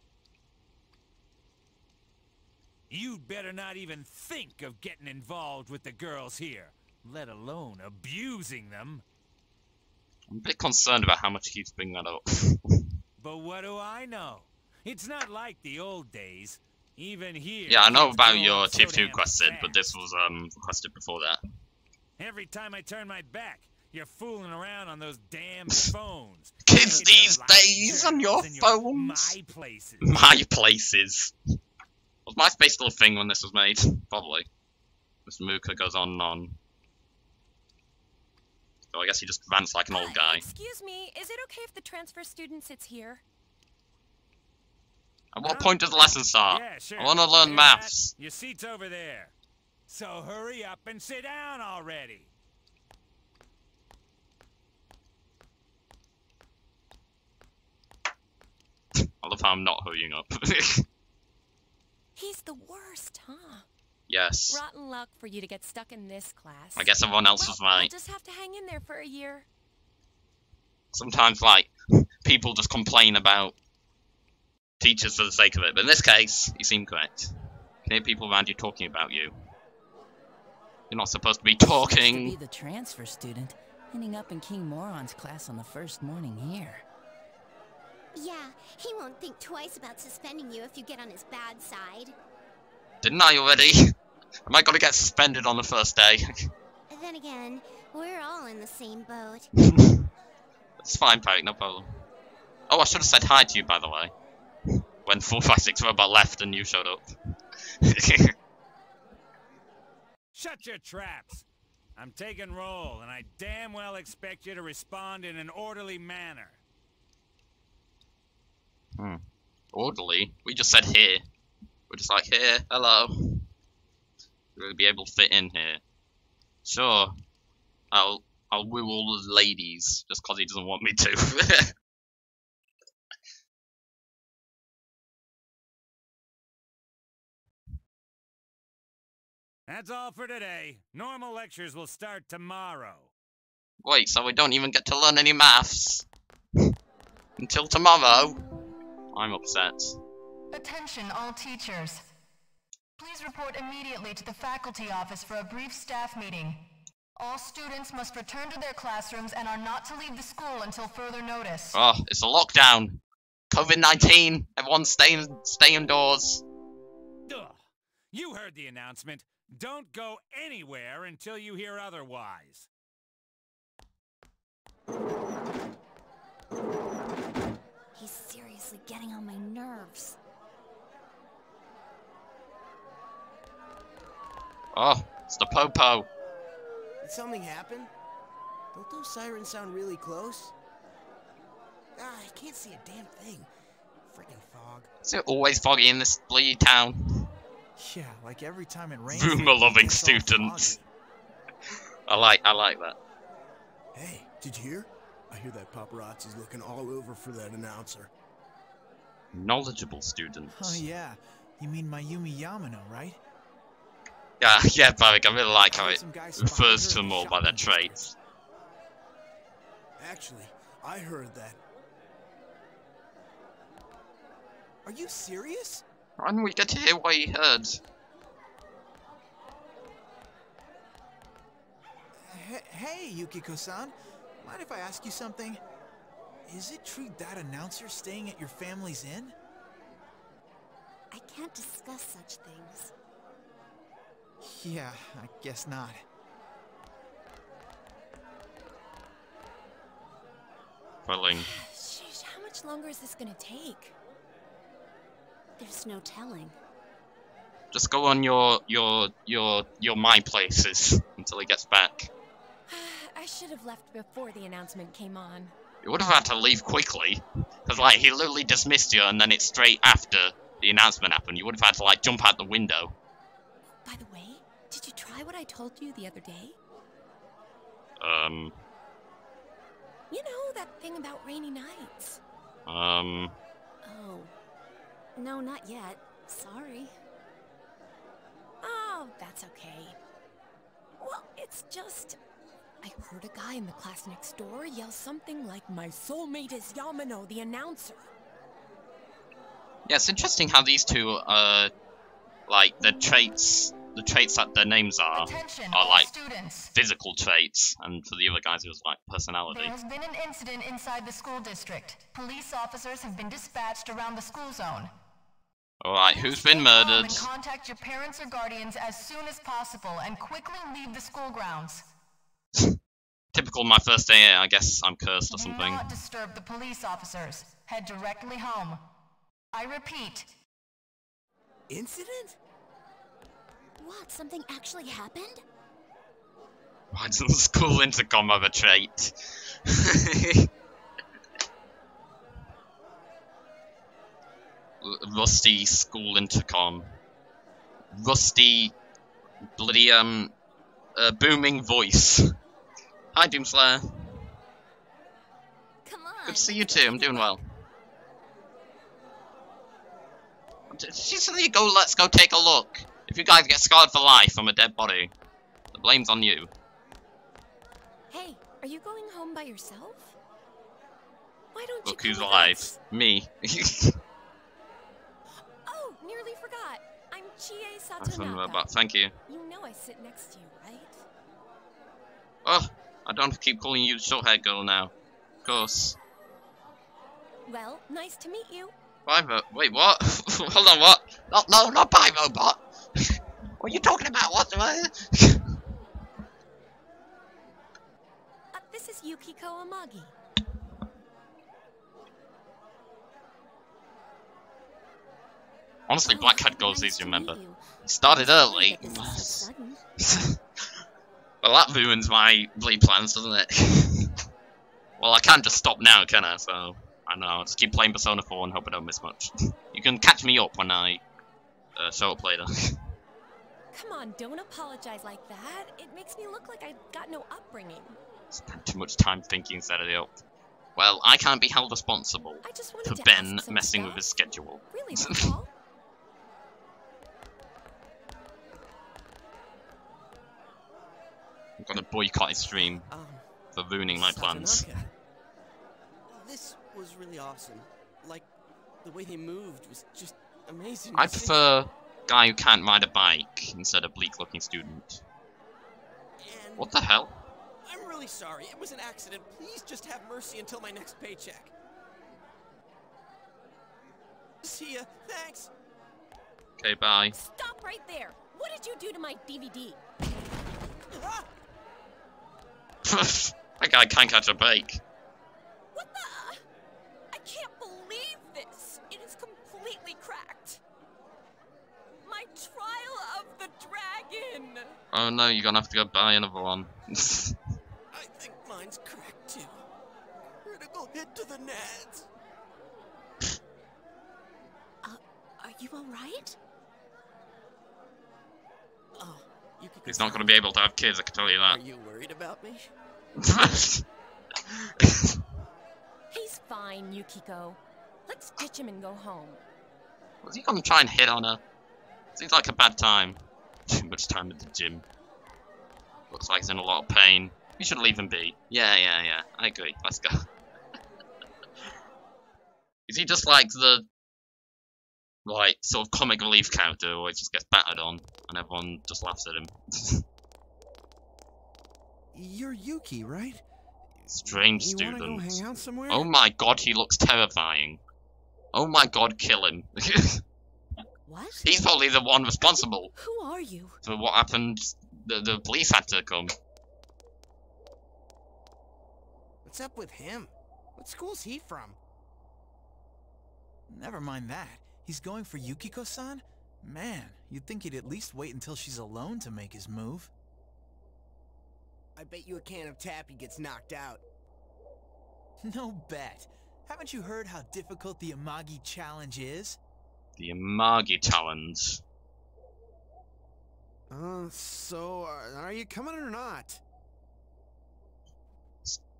You'd better not even think of getting involved with the girls here, let alone abusing them. I'm a bit concerned about how much he keeps bringing that up. But what do I know? It's not like the old days. Even here. yeah, I know about your so Tier 2 damn requested, but this was um requested before that. Every time I turn my back, you're fooling around on those damn phones. Kids Taking these days on your turns in phones. My places. My places. Was MySpace still a thing when this was made? Probably. Mr. Morooka goes on and on. So I guess he just rants like an old uh, guy. Excuse me, is it okay if the transfer student sits here? At what oh, point does the lesson start? Yeah, sure. I want to learn Hear maths. Your seat's over there. So hurry up and sit down already. I love how I'm not hurrying up. He's the worst, huh? yes. Rotten luck for you to get stuck in this class. I guess everyone else was right. You'll right. just have to hang in there for a year. Sometimes, like, people just complain about teachers for the sake of it, but in this case, you seem correct. You can hear people around you talking about you. You're not supposed to be talking. To talking. be the transfer student, ending up in King Moron's class on the first morning here. Yeah, he won't think twice about suspending you if you get on his bad side. Didn't I already? Am I gonna get suspended on the first day? Then again, we're all in the same boat. It's fine, Parrot, no problem. Oh, I should have said hi to you, by the way. When 456 Robot left and you showed up. Shut your traps. I'm taking roll, and I damn well expect you to respond in an orderly manner. Hmm. Orderly? We just said here. We're just like, here, hello. We'll be able to fit in here. Sure. I'll I'll woo all the ladies just because he doesn't want me to. That's all for today. Normal lectures will start tomorrow. Wait, so we don't even get to learn any maths? Until tomorrow? I'm upset. Attention all teachers. Please report immediately to the faculty office for a brief staff meeting. All students must return to their classrooms and are not to leave the school until further notice. Oh, it's a lockdown. COVID-19. Everyone stay, in, stay indoors. Ugh. You heard the announcement. Don't go anywhere until you hear otherwise. He's seriously getting on my nerves. Oh, it's the Popo. Did something happen? Don't those sirens sound really close? Ah, I can't see a damn thing. Freaking fog. Is it always foggy in this bloody town? Yeah, like every time it rains. Rumor loving students. I like I like that. Hey, did you hear? I hear that paparazzi's looking all over for that announcer. Knowledgeable students. Oh yeah, you mean Mayumi Yamano, right? Yeah, yeah, Barrick, I really like how it some guy spotted refers to them all by their traits. Actually, I heard that. Are you serious? And we get to hear what he heard. Hey, hey Yukiko-san, mind if I ask you something? Is it true that announcer's staying at your family's inn? I can't discuss such things. Yeah, I guess not. Filling. Sheesh, how much longer is this gonna take? There's no telling. Just go on your your your your my places until he gets back. I should have left before the announcement came on. You would have had to leave quickly, because like he literally dismissed you, and then it's straight after the announcement happened. You would have had to like jump out the window. By the way, did you try what I told you the other day? Um, You know that thing about rainy nights. um, Oh. No, not yet. Sorry. Oh, that's okay. Well, it's just. I heard a guy in the class next door yell something like, My soulmate is Yamano, the announcer. yeah, it's interesting how these two uh, like the traits, the traits that their names are, Attention, are like students. physical traits, and for the other guys it was like personality. There has been an incident inside the school district. Police officers have been dispatched around the school zone. All right, who's been Calm murdered? And contact your parents or guardians as soon as possible and quickly leave the school grounds. Typical my first day. I guess I'm cursed or Do something. not disturb the police officers. Head directly home. I repeat. Incident? What? Something actually happened? Why doesn't the school intercom have a trait? Rusty school intercom. Rusty, bloody um, uh, booming voice. Hi, Doomslayer. Come on. Good to see you too. I'm doing well. She said you go. Let's go take a look. If you guys get scarred for life from a dead body, the blame's on you. Hey, are you going home by yourself? Why don't Look you who's alive. us? Me. Oh, nearly forgot. I'm Chie I don't know Satonaka. Thank you. You know I sit next to you, right? Oh, I don't keep calling you short haired girl now. Of course. Well, nice to meet you. Bye, Ro- Wait, what? Hold on, what? No, no, not bye, robot. what are you talking about? What? what? Uh, this is Yukiko Amagi. Honestly, Oh, Black Cat goes nice easy to to remember. Started early. that this is so sudden. Well, that ruins my bleed plans, doesn't it? well, I can't just stop now, can I? So. I know, I'll just keep playing Persona 4 and hope I don't miss much. you can catch me up when I uh, show up later. Come on, don't apologize like that. It makes me look like I got no upbringing. Spent too much time thinking Saturday up. Well, I can't be held responsible for Ben messing stuff. with his schedule. Really, I'm gonna boycott his stream Um, for ruining my plans. This was really awesome. Like, the way they moved was just amazing. I to see. prefer guy who can't ride a bike instead of bleak looking student. What the hell? I'm really sorry. It was an accident. Please just have mercy until my next paycheck. See ya. Thanks. Okay, bye. Stop right there. What did you do to my DVD? Ah! That guy can't catch a bike. What the? I can't believe this. It is completely cracked. My trial of the dragon. Oh no, you're gonna have to go buy another one. I think mine's cracked too. Critical hit to the nads. Uh, are you all right? Oh, you could. He's not gonna be able to have kids, I can tell you that. Are you worried about me? He's fine, Yukiko. Let's ditch him and go home. Was he gonna try and hit on her? Seems like a bad time. Too much time at the gym. Looks like he's in a lot of pain. We should leave him be. Yeah, yeah, yeah. I agree. Let's go. Is he just like the like sort of comic relief character where he just gets battered on and everyone just laughs at him? You're Yuki, right? Strange you student. wanna go hang out somewhere? Oh my god, he looks terrifying. Oh my god, kill him. What? He's probably the one responsible Who are you? for what happened. The, the police had to come. What's up with him? What school's he from? Never mind that. He's going for Yukiko-san? Man, you'd think he'd at least wait until she's alone to make his move. I bet you a can of tappy gets knocked out. No bet. Haven't you heard how difficult the Amagi challenge is? The Amagi challenge. Uh, so, uh, are you coming or not?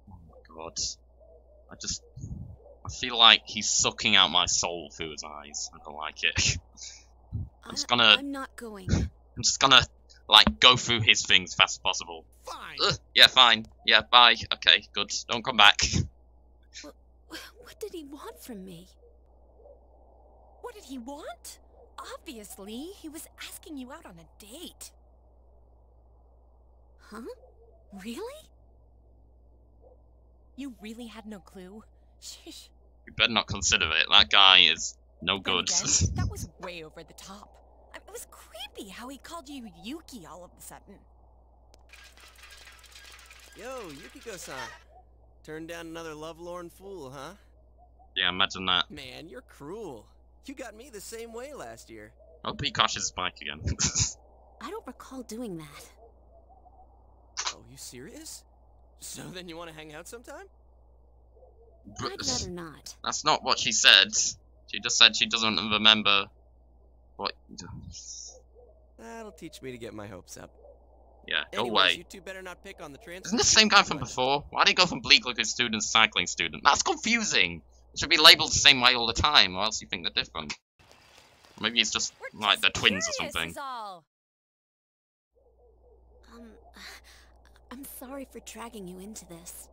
Oh my god. I just. I feel like he's sucking out my soul through his eyes. I don't like it. I'm just gonna. I'm not going. I'm just gonna, like, go through his things as fast as possible. Fine. yeah, fine. Yeah, bye. Okay, good. Don't come back. What did he want from me? What did he want? Obviously, he was asking you out on a date. Huh? Really? You really had no clue? Sheesh. You better not consider it. That guy is no Then good. again, that was way over the top. I- It was creepy how he called you Yuki all of a sudden. Yo, Yukiko-san. Turned down another lovelorn fool, huh? yeah, imagine that. Man, you're cruel. You got me the same way last year. Hope he crashes his bike again. I don't recall doing that. Oh, you serious? So then you want to hang out sometime? But- I'd rather not. That's not what she said. She just said she doesn't remember what. That'll teach me to get my hopes up. Yeah, go Anyways, away. you two better not pick on the trans. Isn't the same guy from before? Why did he go from bleak looking student to cycling student? That's confusing. It should be labeled the same way all the time, or else you think they're different. Maybe it's just like they're twins or something. Um, I'm sorry for dragging you into this.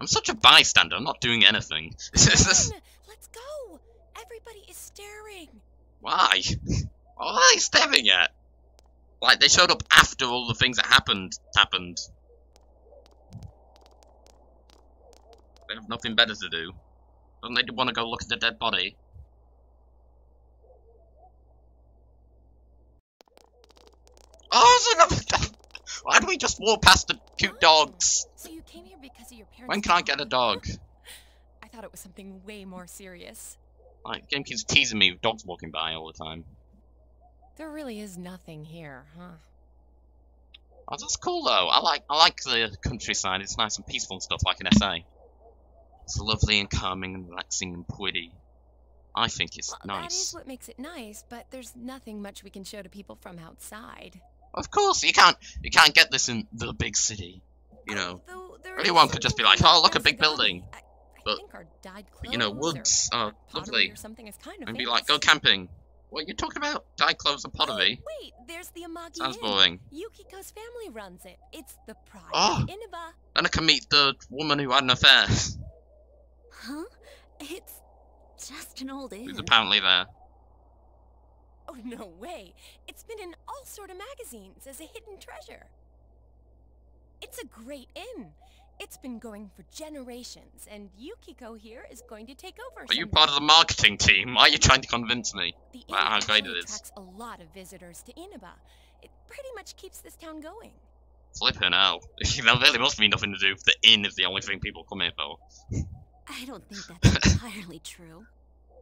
I'm such a bystander. I'm not doing anything. Let's go. Everybody is staring. Why? What are they staring at? Like they showed up after all the things that happened happened. They have nothing better to do. Don't they want to go look at the dead body? Oh, there's another! Why do we just walk past the cute dogs? So you came here because of your parents' When can I get a dog? I thought it was something way more serious. Like, game keeps teasing me with dogs walking by all the time. There really is nothing here, huh? Oh, that's cool though. I like I like the countryside. It's nice and peaceful and stuff, like in SA. It's lovely and calming and relaxing and pretty. I think it's nice. That is what makes it nice, but there's nothing much we can show to people from outside. Of course, you can't you can't get this in the big city. You know, anyone could just be like, "Oh, look, a big building." But think our dyed but, you know, woods are lovely, or something is kind of and be like, "Go camping." What are you talking about? Dyed clothes and pottery? Oh, wait, there's the Amagi Sounds boring. Yukiko's family runs it. It's the pride Oh. Inaba. Then I can meet the woman who had an affair, Huh? It's just an old inn. who's apparently there. Oh no way! It's been in all sort of magazines as a hidden treasure. It's a great inn. It's been going for generations, and Yukiko here is going to take over. Are you part of the marketing team? Why are you trying to convince me The about how great it is? attracts a lot of visitors to Inaba. It pretty much keeps this town going. Flipping hell. there really must be nothing to do if the inn is the only thing people come here for. I don't think that's entirely true.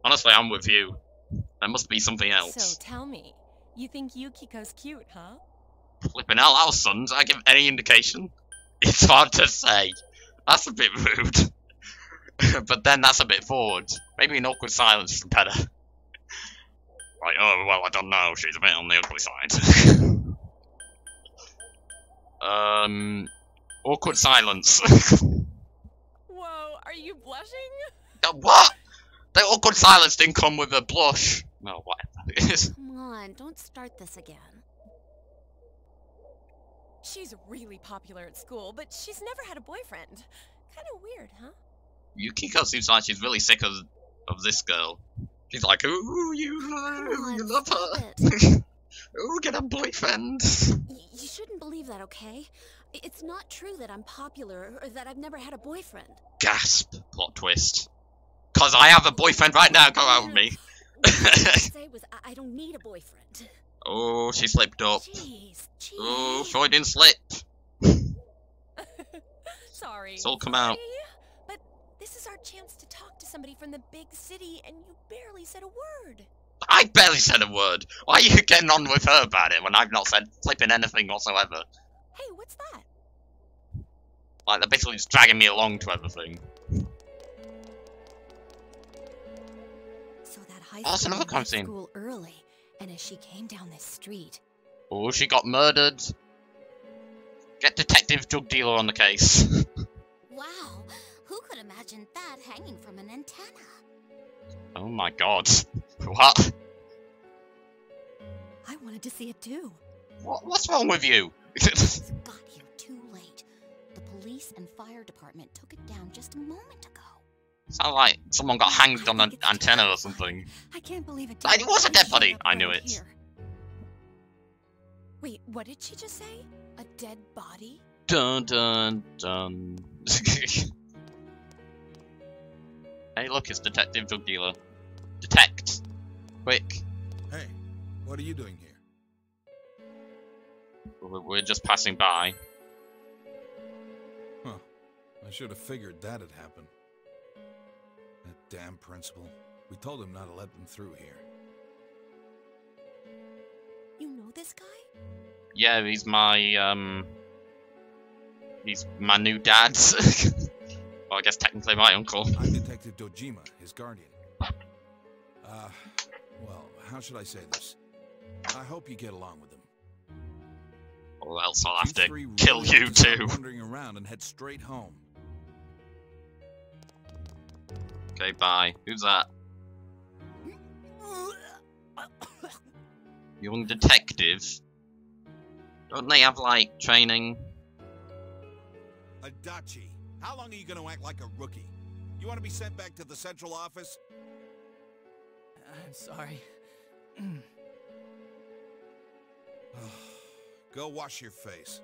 Honestly, I'm with you. There must be something else. So tell me, you think Yukiko's cute, huh? Flipping hell, our sons, I give any indication? It's hard to say. That's a bit rude. but then that's a bit forward. Maybe an awkward silence is better. Like, oh, well, I don't know. She's a bit on the ugly side. um, awkward silence. Whoa, are you blushing? Uh, what? The awkward silence didn't come with a blush. No, whatever. Come on, don't start this again. She's really popular at school, but she's never had a boyfriend. Kind of weird, huh? Yukiko seems like she's really sick of of this girl. She's like, ooh, you, you love her. ooh, get a boyfriend. You shouldn't believe that, okay? It's not true that I'm popular or that I've never had a boyfriend. Gasp! Plot twist. Cause I have a boyfriend right now. Go out with me. Was trying to say was I, I don't need a boyfriend. oh, she slipped up. Jeez, oh, jeez. Oh, Freudian slip. Sorry. It's all come out. But this is our chance to talk to somebody from the big city, and you barely said a word. I barely said a word. Why are you getting on with her about it when I've not said flipping anything whatsoever? Hey, what's that? Like, they're basically just dragging me along to everything. High Oh, that's school another crime left scene. school early, and as she came down this street, Oh, she got murdered. Get Detective Drug Dealer on the case. wow, who could imagine that hanging from an antenna? oh my god. What? I wanted to see it too. what? What's wrong with you? got here too late. The police and fire department took it down just a moment ago. Sound like someone got hanged on an antenna or something. I can't believe it. It was a dead body. I knew it. Wait, what did she just say? A dead body? Dun dun dun. hey, look, it's Detective Drug Dealer. Detect. Quick. Hey, what are you doing here? We're we're just passing by. Huh. I should have figured that had happen. That damn principal. We told him not to let them through here. You know this guy? Yeah, he's my, um... He's my new dad. well, I guess technically my uncle. I'm Detective Dojima, his guardian. Uh, well, how should I say this? I hope you get along with him. Or else I'll have to kill you have to stop too. Wandering around and head straight home. Okay, bye. Who's that? Young detective? Don't they have, like, training? Adachi, how long are you gonna act like a rookie? You wanna be sent back to the central office? I'm sorry. Go wash your face.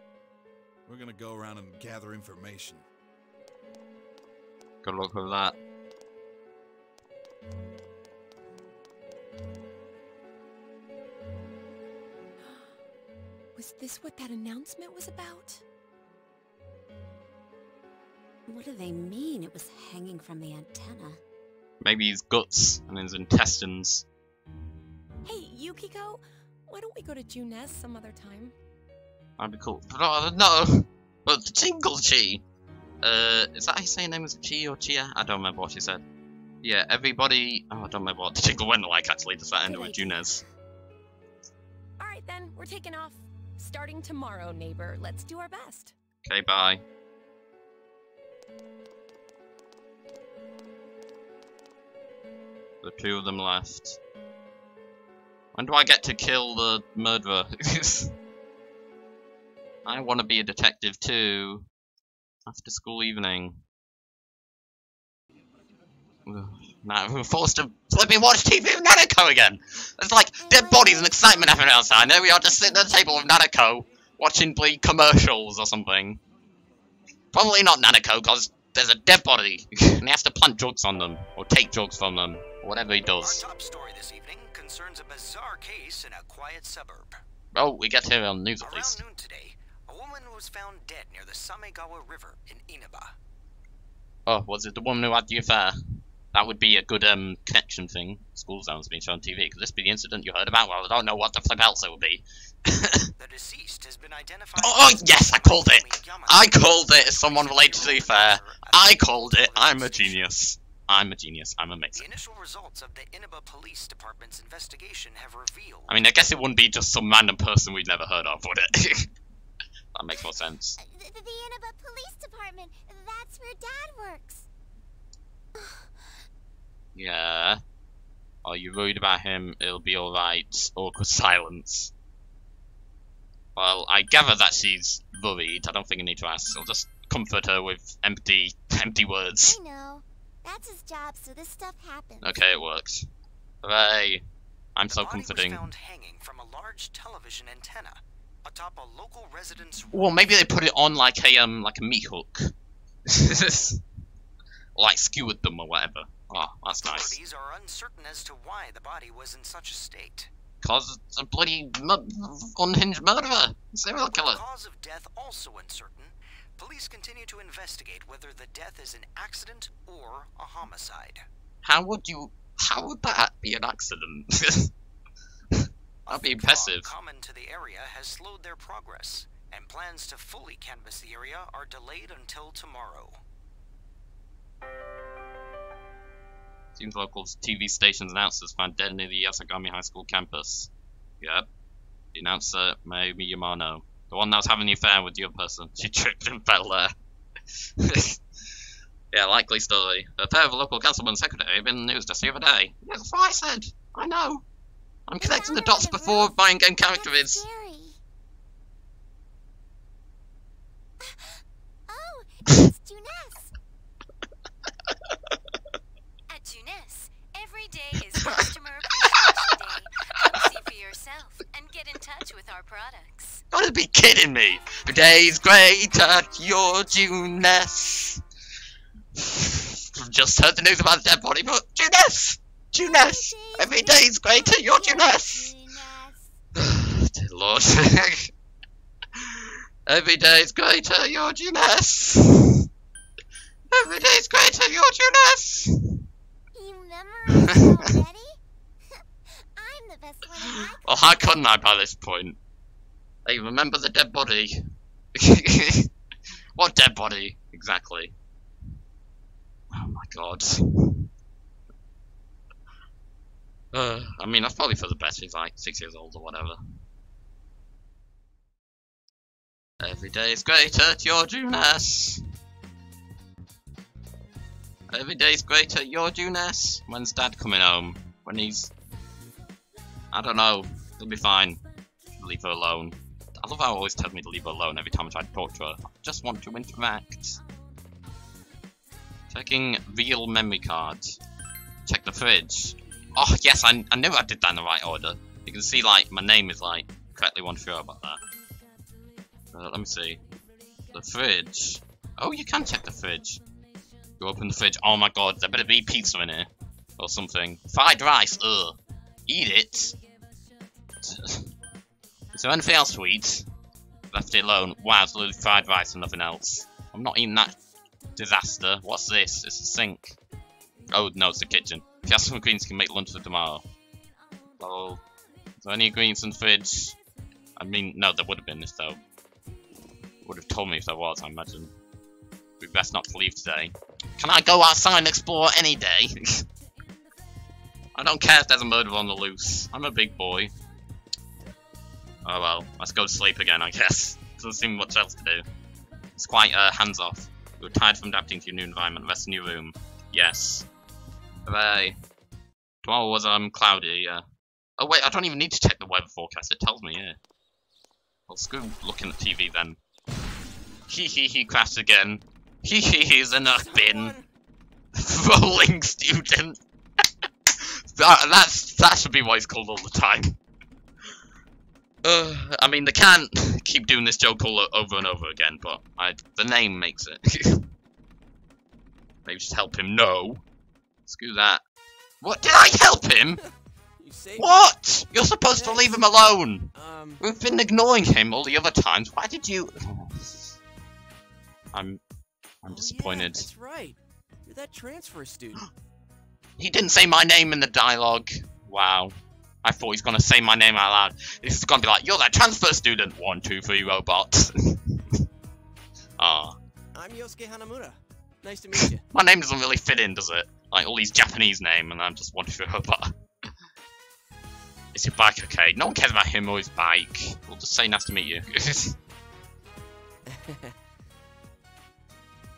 We're gonna go around and gather information. Good luck with that. Was this what that announcement was about? What do they mean it was hanging from the antenna? Maybe his guts and his intestines. Hey, Yukiko, why don't we go to Junes some other time? That'd be cool. But, uh, no! But the Tingle Chi! Uh, is that how you say name was Chi or Chia? I don't remember what she said. Yeah, everybody. Oh, I don't remember what the Tickle went like actually. Does that end with Junes? All right then, we're taking off. Starting tomorrow, neighbor. Let's do our best. Okay, bye. The two of them left. When do I get to kill the murderer? I want to be a detective too. After school evening. Now we're forced to flipping watch TV with Nanako again. It's like dead bodies and excitement happening outside. There we are, just sitting at the table with Nanako, watching bleed commercials or something. Probably not Nanako, because there's a dead body, and he has to plant drugs on them or take drugs from them, or whatever he does. Our top story this evening concerns a bizarre case in a quiet suburb. Oh, we get it on news at Around least. noon today, a woman was found dead near the Samegawa River in Inaba. Oh, was it the woman who had the affair? That would be a good um connection thing. School zones being shown on TV. Could this be the incident you heard about? Well, I don't know what the flip else it would be. The deceased has been identified. Oh, yes, I called it. I called it as someone related to the affair. I called it. I'm a genius. I'm a genius. I'm amazing. The amazing. initial results of the Inaba Police Department's investigation have revealed I mean, I guess it wouldn't be just some random person we'd never heard of, would it? that makes more sense. The, the Inaba Police Department. That's where Dad works. Yeah. Are you worried about him? It'll be alright. Awkward silence. Well, I gather that she's worried. I don't think I need to ask. I'll just comfort her with empty, empty words. I know. That's his job, so this stuff happens. Okay, it works. Hooray. I'm so the body was comforting. found hanging from a large television antenna atop a local resident's Well, maybe they put it on like a um like a meat hook, like skewered them or whatever. Oh, that's nice. Authorities are uncertain as to why the body was in such a state. Cause it's a bloody unhinged murderer, serial killer. The cause of death also uncertain. Police continue to investigate whether the death is an accident or a homicide. How would you? How would that be an accident? That'd be impressive. Common to the area has slowed their progress, and plans to fully canvass the area are delayed until tomorrow. Seems local TV station's announcers found dead near the Yasogami High School campus. Yep. The announcer, Mayumi Yamano. The one that was having the affair with the other person. She tripped and fell there. yeah, likely story. The affair of a local councilman secretary have been in the news just the other day. Yeah, that's what I said. I know. I'm connecting the dots before my in-game character is. Oh, yourself and get in touch with our products. Gotta be kidding me! Today's great at your Junes. Just heard the news about the dead body, but Junes! Junes! Every day's great at your Junes! Dear Lord. Every day's great at your Junes! Every day's great at your Junes! You memorized already? I'm the best one in my Well, how couldn't I by this point? Hey, remember the dead body? what dead body, exactly? Oh my god. Uh, I mean, that's probably for the best. He's like six years old or whatever. Every day is greater, at your Junes. Every day is greater, at your Junes. When's Dad coming home? When he's I don't know. It'll be fine. Leave her alone. I love how it always tells me to leave her alone every time I try to talk to her. I just want to interact. Checking real memory cards. Check the fridge. Oh yes, I, I knew I did that in the right order. You can see like my name is like correctly one sure about that. Uh, let me see. The fridge. Oh, you can check the fridge. You open the fridge. Oh my god, there better be pizza in here. Or something. Fried rice, ugh. Eat it. Anything else to eat? Left it alone. Wow, it's literally fried rice and nothing else. I'm not eating that disaster. What's this? It's a sink. Oh, no, it's the kitchen. Some greens, can make lunch for tomorrow. Oh, is there any greens in the fridge? I mean, no, there would have been this though. Would have told me if there was, I imagine. be best not to leave today. Can I go outside and explore any day? I don't care if there's a murderer on the loose. I'm a big boy. Oh well, let's go to sleep again, I guess. Doesn't seem much else to do. It's quite uh, hands off. You're tired from adapting to your new environment. Rest in your room. Yes. Hooray. Tomorrow was um cloudy, yeah. Oh wait, I don't even need to check the weather forecast. It tells me, yeah. Well, screw looking at TV then. Hee hee hee crashed again. Hee hee he's in a bin. Rolling student. That, that's that should be what he's called all the time. Uh, I mean, they can't keep doing this joke all over and over again, but I, the name makes it. Maybe just help him. No. Screw that. What? Did I help him? What? You're supposed to leave him alone. Um, We've been ignoring him all the other times. Why did you? I'm, I'm Oh, disappointed. that's right. You're that transfer student. He didn't say my name in the dialogue. Wow. I thought he's gonna say my name out loud. This is gonna be like, you're that transfer student. One, two, three, robot. Ah, I'm Yosuke Hanamura. Nice to meet you. my name doesn't really fit in, does it? Like all these Japanese name, and I'm just one, two, three, robot. Is your bike okay? No one cares about him or his bike. We'll just say nice to meet you.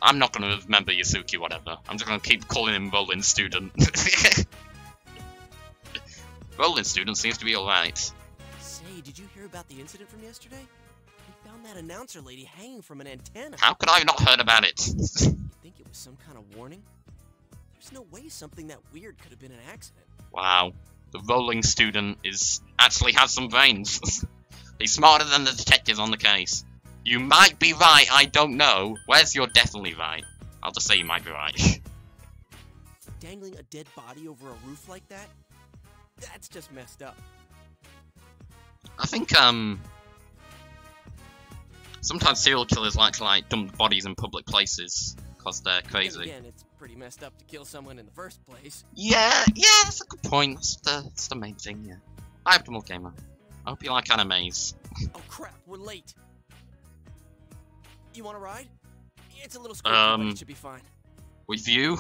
I'm not gonna remember Yasuki, whatever. I'm just gonna keep calling him Rolling Student. Rolling Student seems to be alright. Say, did you hear about the incident from yesterday? We found that announcer lady hanging from an antenna. How could I have not heard about it? you Think it was some kind of warning? There's no way something that weird could have been an accident. wow. The Rolling Student is actually has some brains. He's smarter than the detectives on the case. You might be right, I don't know. Where's your definitely right? I'll just say you might be right. Dangling a dead body over a roof like that? That's just messed up. I think um sometimes serial killers like to like dump bodies in public places because they're crazy. again, it's pretty messed up to kill someone in the first place. Yeah, yeah, that's a good point. That's the that's the main thing. Yeah. Hi, Optimal Gamer. I hope you like animes. Oh crap, we're late. You want to ride? It's a little Um, it should be fine. With you?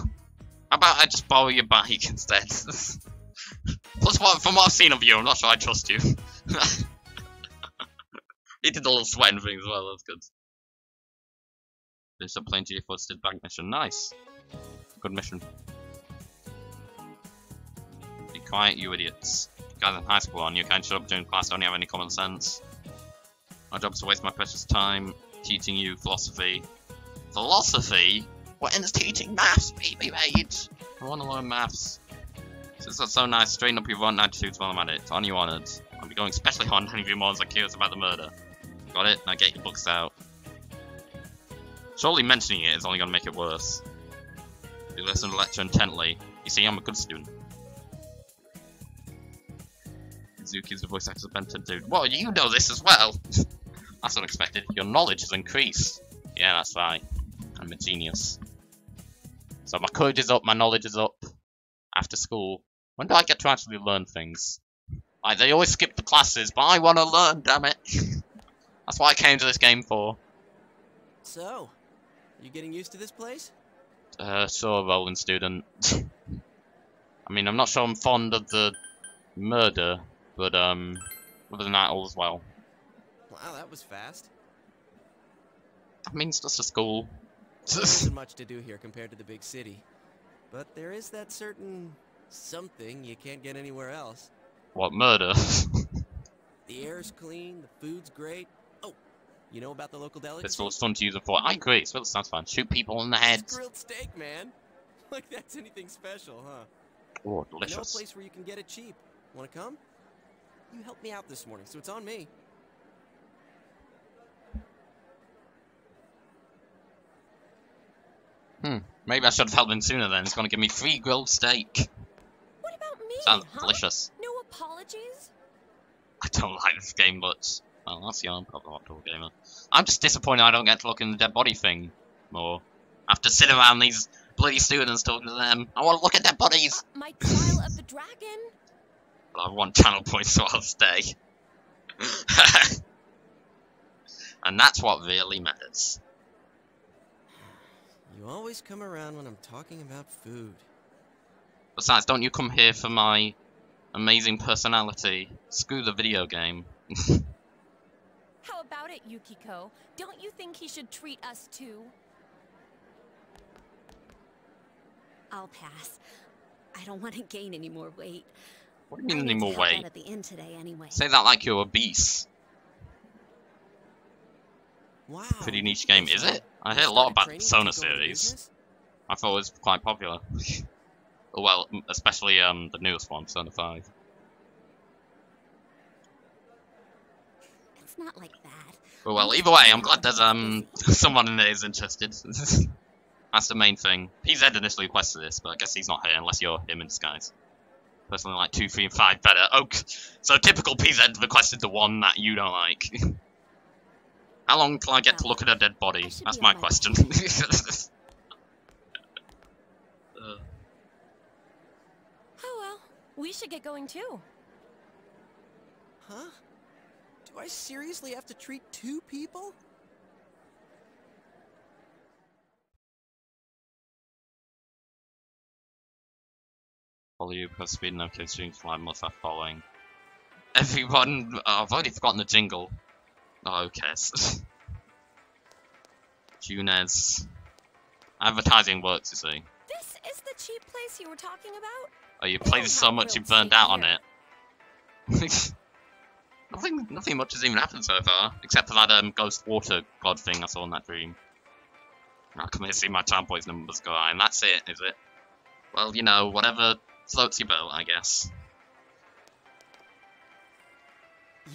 How about I just borrow your bike instead? Plus, what, from what I've seen of you, I'm not sure I trust you. he did a little sweating thing as well, that's good. There's a plenty of your footsteps bank mission. Nice. Good mission. Be quiet, you idiots. You guys in high school on you can't shut up during class, don't you have any common sense? My job is to waste my precious time teaching you philosophy. Philosophy? What ends teaching maths, baby mate? I want to learn maths. Since that's so nice, straighten up your rotten attitudes while I'm at it. On you honoured. I'll be going especially on any of your morons are curious about the murder. Got it? Now get your books out. Surely mentioning it is only going to make it worse. You listen to the lecture intently. You see, I'm a good student. Zuki's the voice actor Benton dude. What, you know this as well? that's unexpected. Your knowledge has increased. Yeah, that's right. I'm a genius. So my courage is up, my knowledge is up. After school. When do I get to actually learn things? Like, they always skip the classes, but I want to learn, damn it. That's what I came to this game for. So, you getting used to this place? Uh, sure, rolling student. I mean, I'm not sure I'm fond of the murder, but, um, other than that, all is well. Wow, that was fast. I mean, it's just a school. There isn't much to do here compared to the big city. But there is that certain something you can't get anywhere else. What, murder? The air's clean, the food's great. Oh, you know about the local delicacy? It's of fun to use it for. I agree, it's really sounds fun. Shoot people in the head. Grilled steak, man. Like that's anything special, huh? Oh, I know a place where you can get it cheap. Want to come? You helped me out this morning, so it's on me. Hmm. Maybe I should have helped him sooner then. He's gonna give me free grilled steak. What about me? Sounds huh? delicious. No apologies? I don't like this game much. Well, that's your own problem, Optimal Gamer. I'm just disappointed I don't get to look in the dead body thing more. I have to sit around these bloody students talking to them. I want to look at their bodies! My trial of the dragon? But I want channel points so I'll stay. and that's what really matters. You always come around when I'm talking about food. Besides, don't you come here for my amazing personality. Screw the video game. How about it, Yukiko? Don't you think he should treat us too? I'll pass. I don't want to gain any more weight. What do you mean I any more weight? At the inn today, anyway. Say that like you're obese. Wow. Pretty niche game, is it? I hear a lot about the Persona series. I thought it was quite popular. Well, especially um the newest one, Persona 5. It's not like that. But well, either way, I'm glad there's um someone in there is interested. That's the main thing. PZ initially requested this, but I guess he's not here unless you're him in disguise. Personally, like two, three, and five better. Oh, so typical PZ requested the one that you don't like. How long till I get to look at a dead body? That's my question. Uh, Oh well, we should get going too. Huh? Do I seriously have to treat two people? follow you because speed and okay streams fly must have following. Everyone, oh, I've already forgotten the jingle. Oh, who cares? Junes. Advertising works, you see. This is the cheap place you were talking about? Oh, you played so much you burned out on it. nothing, nothing much has even happened so far, except for that um, ghost water god thing I saw in that dream. I'll come here to see my Charm Points numbers go high, and that's it, is it? Well, you know, whatever floats your boat, I guess.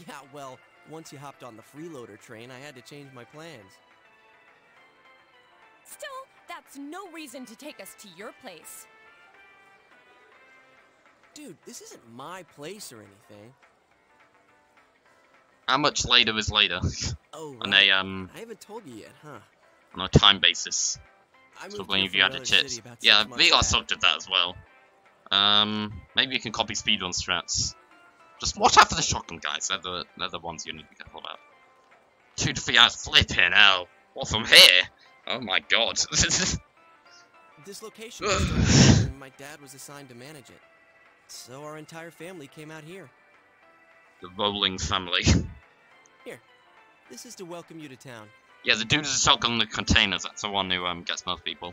Yeah, well, once you hopped on the freeloader train, I had to change my plans. Still, that's no reason to take us to your place. Dude, this isn't my place or anything. How much later is later? Oh, on a um I haven't told you yet, huh? on a time basis. I So moved when here you had a another chit. Yeah, we got back. sucked at that as well. Um, maybe you can copy speedrun strats. Just watch out for the shotgun guys. They're the they're the ones you need to be careful about. Two to three hours flipping hell. What from here? Oh my god. This location my dad was assigned to manage it. So our entire family came out here. the rolling family. Here, this is to welcome you to town. yeah, the dude is the shotgun in the containers. That's the one who um gets most people.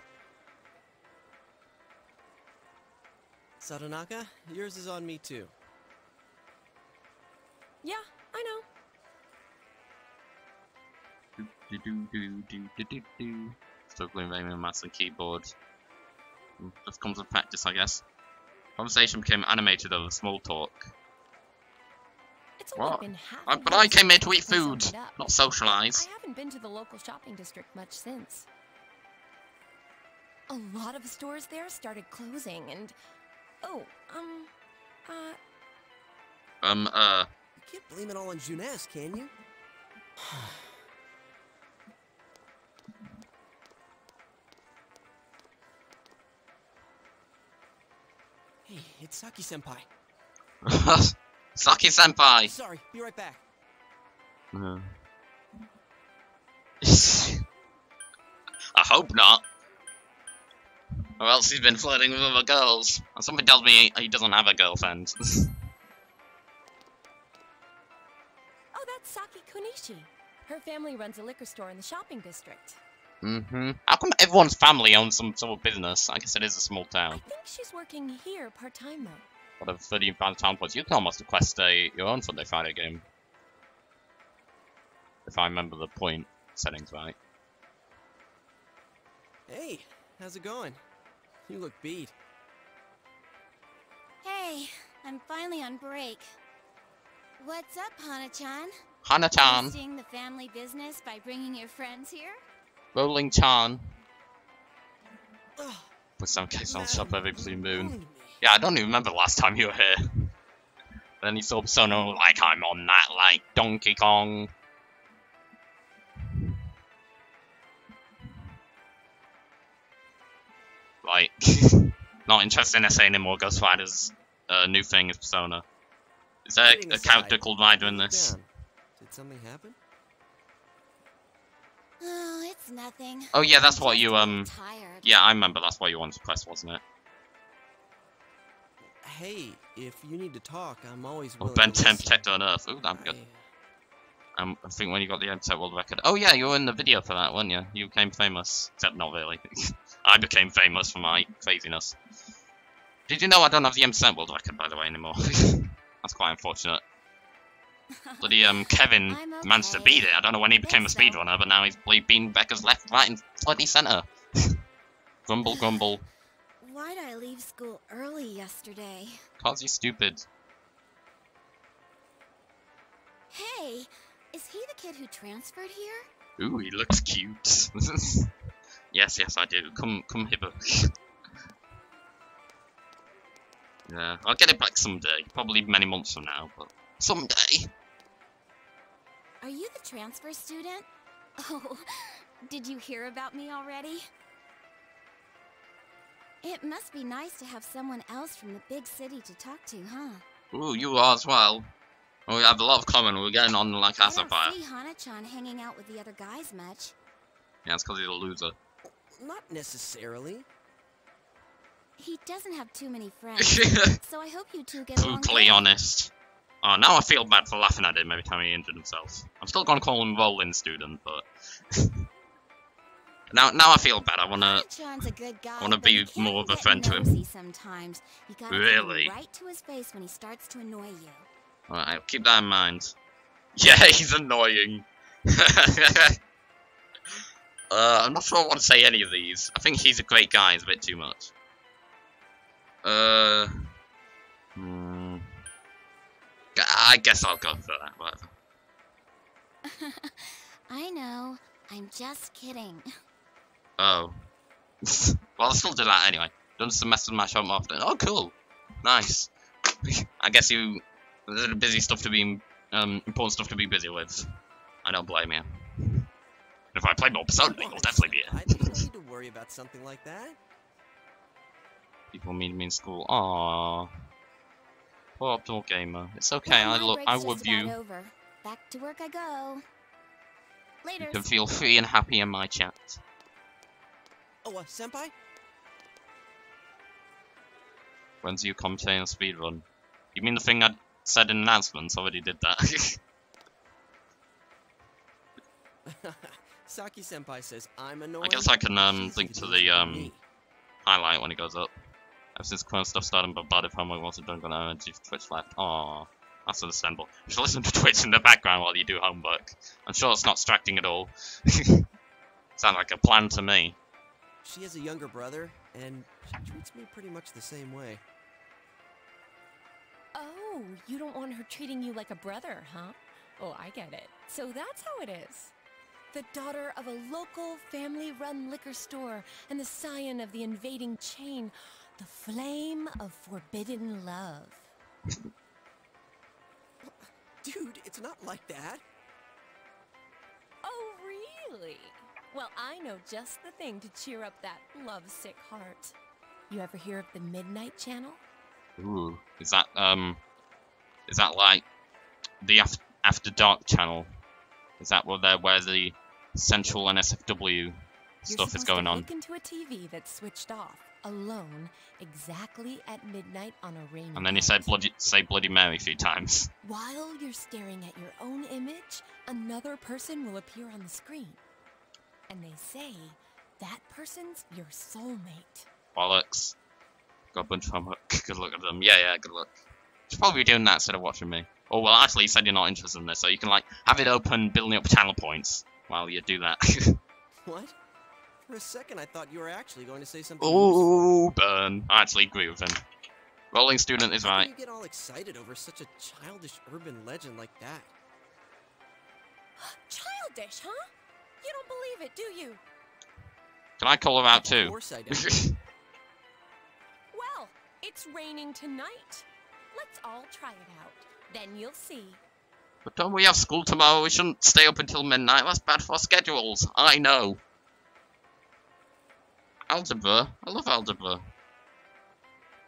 Satonaka, yours is on me too. Yeah, I know. Do do do do do do do. Struggling with aiming mouse and keyboard. Just comes with practice, I guess. Conversation became animated over small talk. It's What? been I, but I came here to eat food, summed it up. not socialise. I haven't been to the local shopping district much since. A lot of stores there started closing, and oh, um, uh, Um, uh, can't blame it all on Junes, can you? hey, it's Saki Senpai. Saki senpai. Sorry, be right back. I hope not. Or else he's been flirting with other girls. And something tells me he doesn't have a girlfriend. that's Saki Konishi. Her family runs a liquor store in the shopping district. Mm-hmm. How come everyone's family owns some sort of business? I guess it is a small town. I think she's working here part time though. What a 30 pound town points. You can almost request a your own Funday Friday game. If I remember the point settings right. Hey, how's it going? You look beat. Hey, I'm finally on break. What's up, Hana-chan? Hana-chan. The family business by bringing your friends here? Rolling Chan. With some case on shop every blue moon. Yeah, I don't even remember the last time you were here. Then you saw Persona like I'm on that like Donkey Kong. Like not interested in SA anymore, Ghost Rider's uh, new thing is Persona. Is there Kidding a character called Rider in calm this? Down. Did something happen? Oh, it's nothing. Oh yeah, that's what you um. tired. Yeah, I remember. That's why you wanted to press, wasn't it? Hey, if you need to talk, I'm always Oh, willing Ben 10 listen. Protector on Earth. Ooh, damn good. I... Um, I think when you got the M-Set World Record. Oh yeah, you were in the video for that, weren't you? You became famous. Except not really. I became famous for my craziness. Did you know I don't have the M-Set World Record, by the way, anymore? That's quite unfortunate. Bloody um, Kevin managed to beat it. I don't know when he became a speedrunner, but now he's bloody beating Becca's left, right, and bloody centre. grumble, grumble. Why'd I leave school early yesterday? Cause you're stupid. Hey, is he the kid who transferred here? Ooh, he looks cute. yes, yes, I do. Come, come hither. yeah, I'll get it back someday. Probably many months from now, but someday. Are you the transfer student? Oh, did you hear about me already? It must be nice to have someone else from the big city to talk to, huh? Ooh, you are as well. Well, we have a lot of common. We're getting on like I ass on don't see Hana-chan hanging out with the other guys much. Yeah, it's because he's a loser. Not necessarily. He doesn't have too many friends, so I hope you two get along Brutally well. honest. Oh, now I feel bad for laughing at him every time he injured himself. I'm still gonna call him Rolling Student, but now now I feel bad. I wanna Hana-chan's a good guy, I wanna be more of a friend to him. Sometimes you gotta Really? right to his face when he starts to annoy you. Alright, I'll keep that in mind. Yeah, he's annoying. uh, I'm not sure I want to say any of these. I think he's a great guy. It's a bit too much. Uh, hmm. I guess I'll go for that. Whatever. I know. I'm just kidding. Oh. well, I'll still do that anyway. Done some mess with my shop often. Oh, cool. Nice. I guess you. There's a busy stuff to be. Um, important stuff to be busy with. I don't blame you. If I play more Persona, you'll definitely be it. I don't need to worry about something like that. People meet me in school. Aww. Poor Optimal Gamer. It's okay, Well, I my look. I break's love you. Over. Back to work I go. Later. You can feel free and happy in my chat. Oh, uh, senpai? When's you commentating on speedrun? You mean the thing I said in announcements? I already did that. Saki senpai says I'm annoying. I guess I can um link to the um highlight when it goes up. Ever since current stuff started, but bad if homework wasn't done, gonna energy for Twitch left. Aww, that's understandable. You should listen to Twitch in the background while you do homework. I'm sure it's not distracting at all. Sounds like a plan to me. She has a younger brother, and she treats me pretty much the same way. Oh, you don't want her treating you like a brother, huh? Oh, I get it. So that's how it is. The daughter of a local family run liquor store and the scion of the invading chain, the flame of forbidden love. Dude, it's not like that. Oh, really? Well, I know just the thing to cheer up that lovesick heart. You ever hear of the Midnight Channel? Ooh, is that um, is that like the after, after dark channel? Is that where where the central NSFW You're stuff is supposed going to on? Look into a TV that's switched off, alone, exactly at midnight on a rainy And then you say bloody say Bloody Mary a few times. While you're staring at your own image, another person will appear on the screen. And they say that person's your soulmate. Bollocks. Got a bunch of homework. Good luck at them. Yeah, yeah, good luck. Should probably be doing that instead of watching me. Oh well, actually, you said you're not interested in this, so you can like have it open, building up channel points while you do that. What? For a second, I thought you were actually going to say something. Ooh, burn. I actually agree with him. Rolling student is How can right. you get all excited over such a childish urban legend like that? Childish, huh? You don't believe it, do you? Can I call her out too? Of too? course I don't. Well, it's raining tonight. Let's all try it out. Then you'll see. But don't we have school tomorrow? We shouldn't stay up until midnight. That's bad for our schedules. I know. Algebra. I love algebra.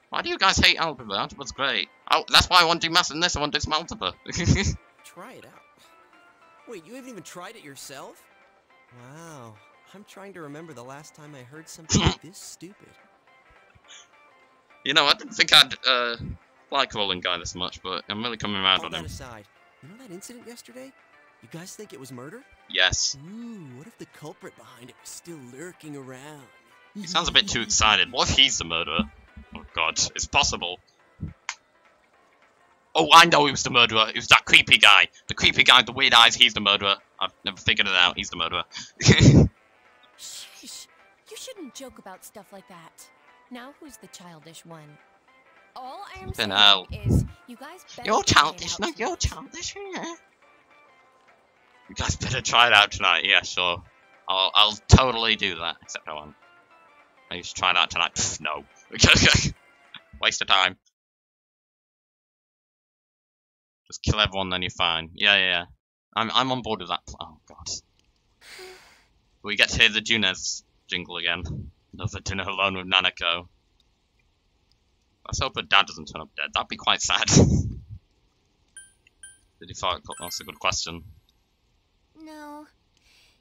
Why do you guys hate algebra? Algebra's great. Oh, that's why I want to do maths in this. I want to do some algebra. Try it out. Wait, you haven't even tried it yourself? Wow. I'm trying to remember the last time I heard something this stupid. You know, I didn't think I'd uh, like Rolling Guy this much, but I'm really coming around All on that him. aside, you know that incident yesterday? You guys think it was murder? Yes. Ooh, what if the culprit behind it was still lurking around? He sounds a bit too excited. What if he's the murderer? Oh god, it's possible. Oh, I know he was the murderer. It was that creepy guy. The creepy guy with the weird eyes, he's the murderer. I've never figured it out. He's the murderer. Shh. You shouldn't joke about stuff like that. Now who's the childish one? All I am saying I'll- is you guys better You're childish, out no, you're childish, yeah. You guys better try it out tonight. Yeah, sure. I'll, I'll totally do that. Except I won't. I used to try that tonight. Pff, no. Waste of time. Just kill everyone, then you're fine. Yeah, yeah, yeah. I'm, I'm on board with that. pl- Oh, God. We get to hear the Junes jingle again. Another dinner alone with Nanako. Let's hope her dad doesn't turn up dead. That'd be quite sad. Did he fart? That's a good question. No.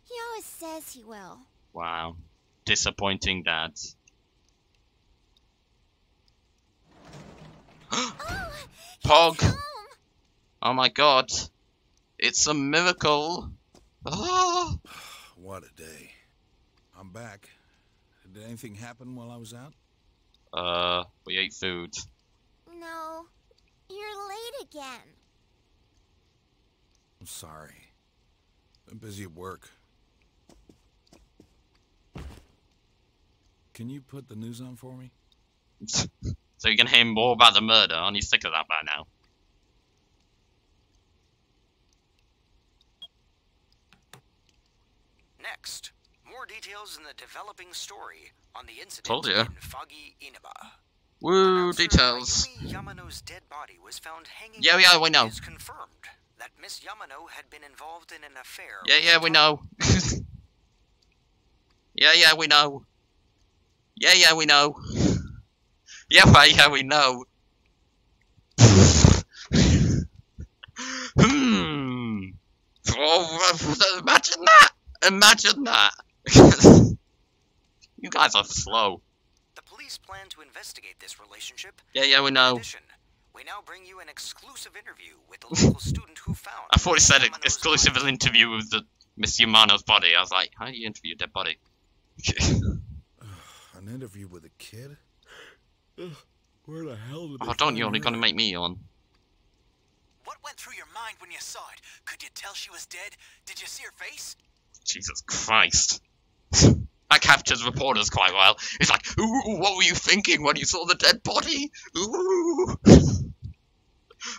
He always says he will. Wow. Disappointing dad. Pog! Oh my god. It's a miracle. Ah! What a day. I'm back. Did anything happen while I was out? Uh, we ate food. No. You're late again. I'm sorry. I'm busy at work. Can you put the news on for me? so you can hear more about the murder. Aren't you sick of that by now? Next, more details in the developing story on the incident Told ya. in Foggy Inaba. Woo, details. Yamano's dead body was found hanging. Yeah, yeah, we know. It is confirmed that Miss Yamano had been involved in an affair. Yeah, yeah, we know. yeah, yeah, we know. Yeah, yeah, we know. Yeah, right, yeah, we know. hmm. Oh, imagine that. Imagine that. you guys are slow. The police plan to investigate this relationship. Yeah, yeah, we know. addition, we now bring you an exclusive interview with the local student who found. I thought it said Yamano's exclusive interview with the Miss Yamano's body. I was like, how do you interview a dead body? An interview with a kid? Where the hell did oh, don't yawn. You're gonna make me yawn. What went through your mind when you saw it? Could you tell she was dead? Did you see her face? Jesus Christ. that captures reporters quite well. It's like, ooh, what were you thinking when you saw the dead body? Ooh.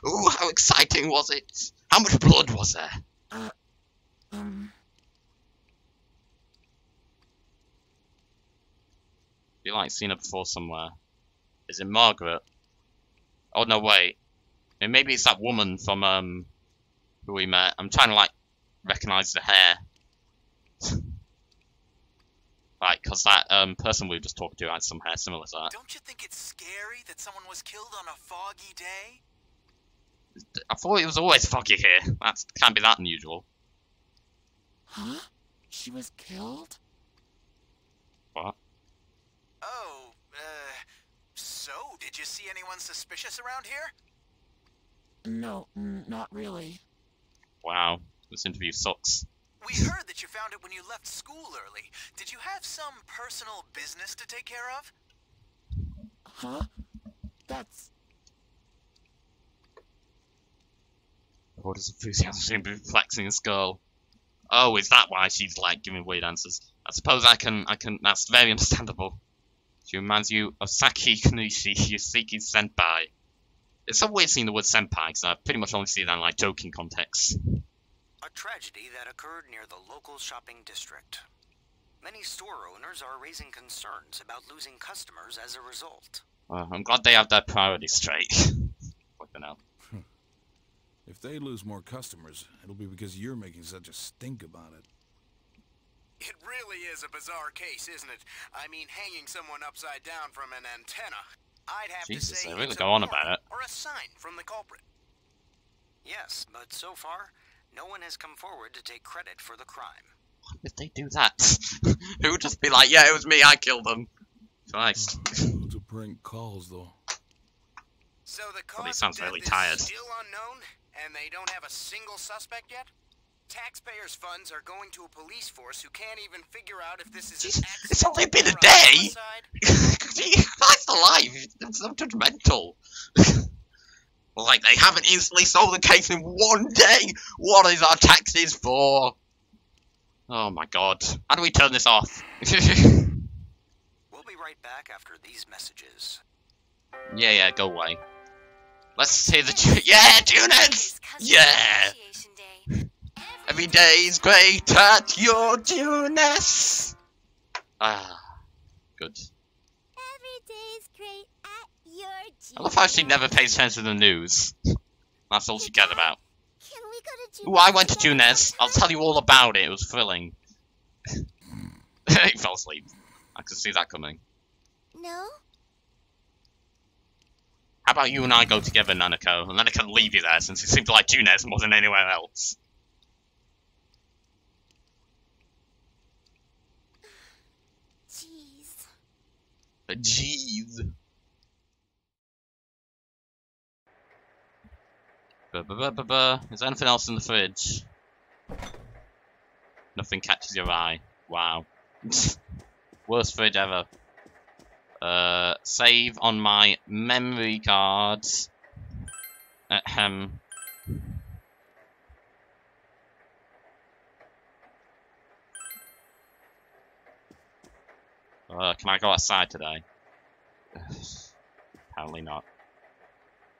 Ooh, how exciting was it? How much blood was there? Uh, um. You like seen her before somewhere. Is it Margaret? Oh no, wait. Maybe it's that woman from um who we met. I'm trying to like recognize the hair. Right, cause that um person we were just talking to had some hair similar to that. Don't you think it's scary that someone was killed on a foggy day? I thought it was always foggy here. That can't be that unusual. Huh? She was killed? What? Oh, uh, so did you see anyone suspicious around here? No, not really. Wow, this interview sucks. We heard that you found it when you left school early. Did you have some personal business to take care of? Huh? That's... What does enthusiasm seem to be flexing this girl? Oh, is that why she's like giving weird answers? I suppose I can, I can, that's very understandable. She reminds you of Saki Konishi, Yoseki Senpai. It's so weird seeing the word senpai, because I pretty much only see that in like joking contexts. A tragedy that occurred near the local shopping district. Many store owners are raising concerns about losing customers as a result. Uh, I'm glad they have their priorities straight. Fucking hell. If they lose more customers, it'll be because you're making such a stink about it. It really is a bizarre case, isn't it? I mean, hanging someone upside down from an antenna. I'd have Jesus, to say they really it's go a on about it. Or a sign from the culprit. Yes, but so far, no one has come forward to take credit for the crime. Why did they do that? Who would just be like, yeah, it was me, I killed them. Christ. Loads of prank calls, though. So the Probably cause sounds of death really is tired. still unknown, and they don't have a single suspect yet? Taxpayers' funds are going to a police force who can't even figure out if this is an It's only been a day! homicide. Christ alive! It's so judgmental. like, they haven't instantly solved the case in one day! What is our taxes for? Oh my god. How do we turn this off? We'll be right back after these messages. yeah, yeah, go away. Let's hear the tu- Yeah, tuners! Yeah! Every day's great at your tuners! Ah, good. Every day's great at your I love how she never pays attention to the news. That's all she cares about. Can we go to Ooh, I went to Junes. I'll tell you all about it. It was thrilling. he fell asleep. I could see that coming. No? How about you and I go together, Nanako, and then I can leave you there since it seem to like Junes more than anywhere else. Jeez. But jeez. Is there anything else in the fridge? Nothing catches your eye. Wow. Worst fridge ever. Uh, save on my memory cards. Ahem. Uh, can I go outside today? Apparently not.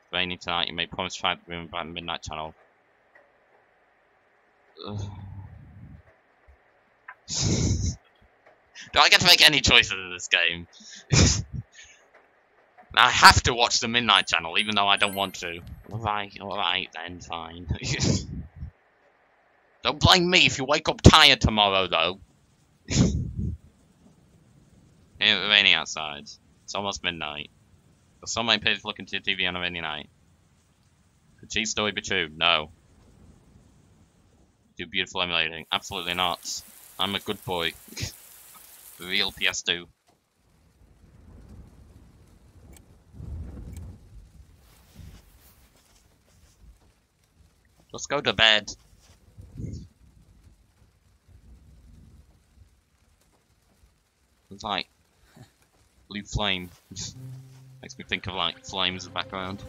It's Raining tonight, you may promise to find the room by the midnight channel. Do I get to make any choices in this game? I have to watch the midnight channel, even though I don't want to. Alright, alright then, fine. don't blame me if you wake up tired tomorrow, though. It's raining outside. It's almost midnight. So many people looking to TV on a rainy night. Could cheese story be true? No. Do beautiful emulating? Absolutely not. I'm a good boy. real PS2. Let's go to bed. It's like blue flame. Makes me think of like flames in the background.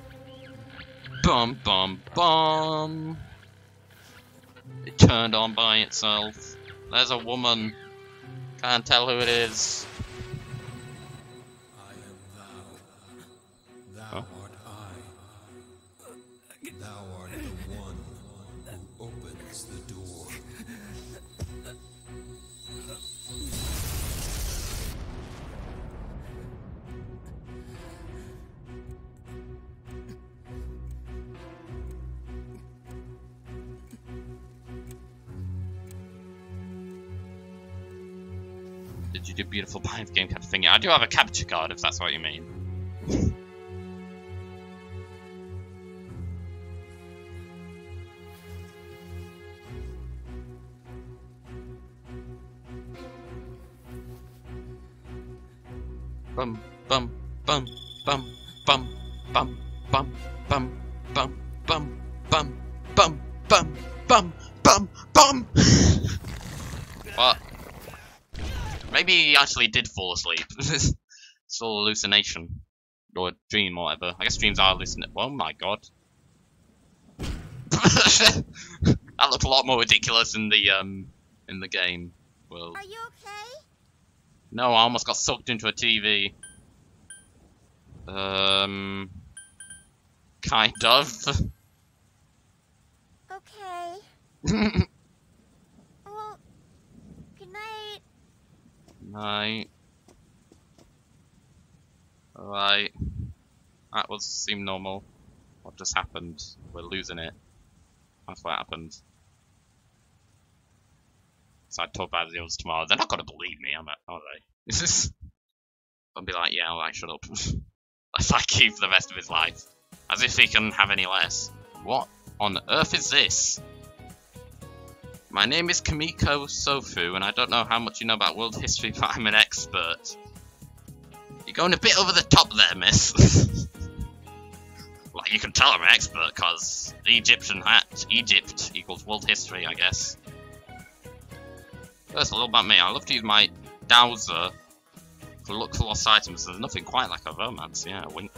Bum bum bum. It turned on by itself. There's a woman. Can't tell who it is. Did you do beautiful the game capture thing? Yeah, I do have a capture card if that's what you mean. Actually did fall asleep. it's all hallucination. Or a dream or whatever. I guess dreams are hallucinate. Oh my god. that looked a lot more ridiculous in the um in the game world. Are you okay? No, I almost got sucked into a TV. Um, kind of. Okay. Well, good night. Right. Alright. That was seem normal. What just happened? We're losing it. That's what happened. So I talk about the others tomorrow. They're not gonna believe me, am I? Are they? I'll be like, yeah, alright, shut up. Let's like keep the rest of his life. As if he can have any less. What on earth is this? My name is Kamiko Sofu, and I don't know how much you know about world history, but I'm an expert. You're going a bit over the top there, miss. well, you can tell I'm an expert, because Egyptian hat, Egypt equals world history, I guess. First, a little about me. I love to use my dowser to look for lost items. There's nothing quite like a romance, yeah, wink.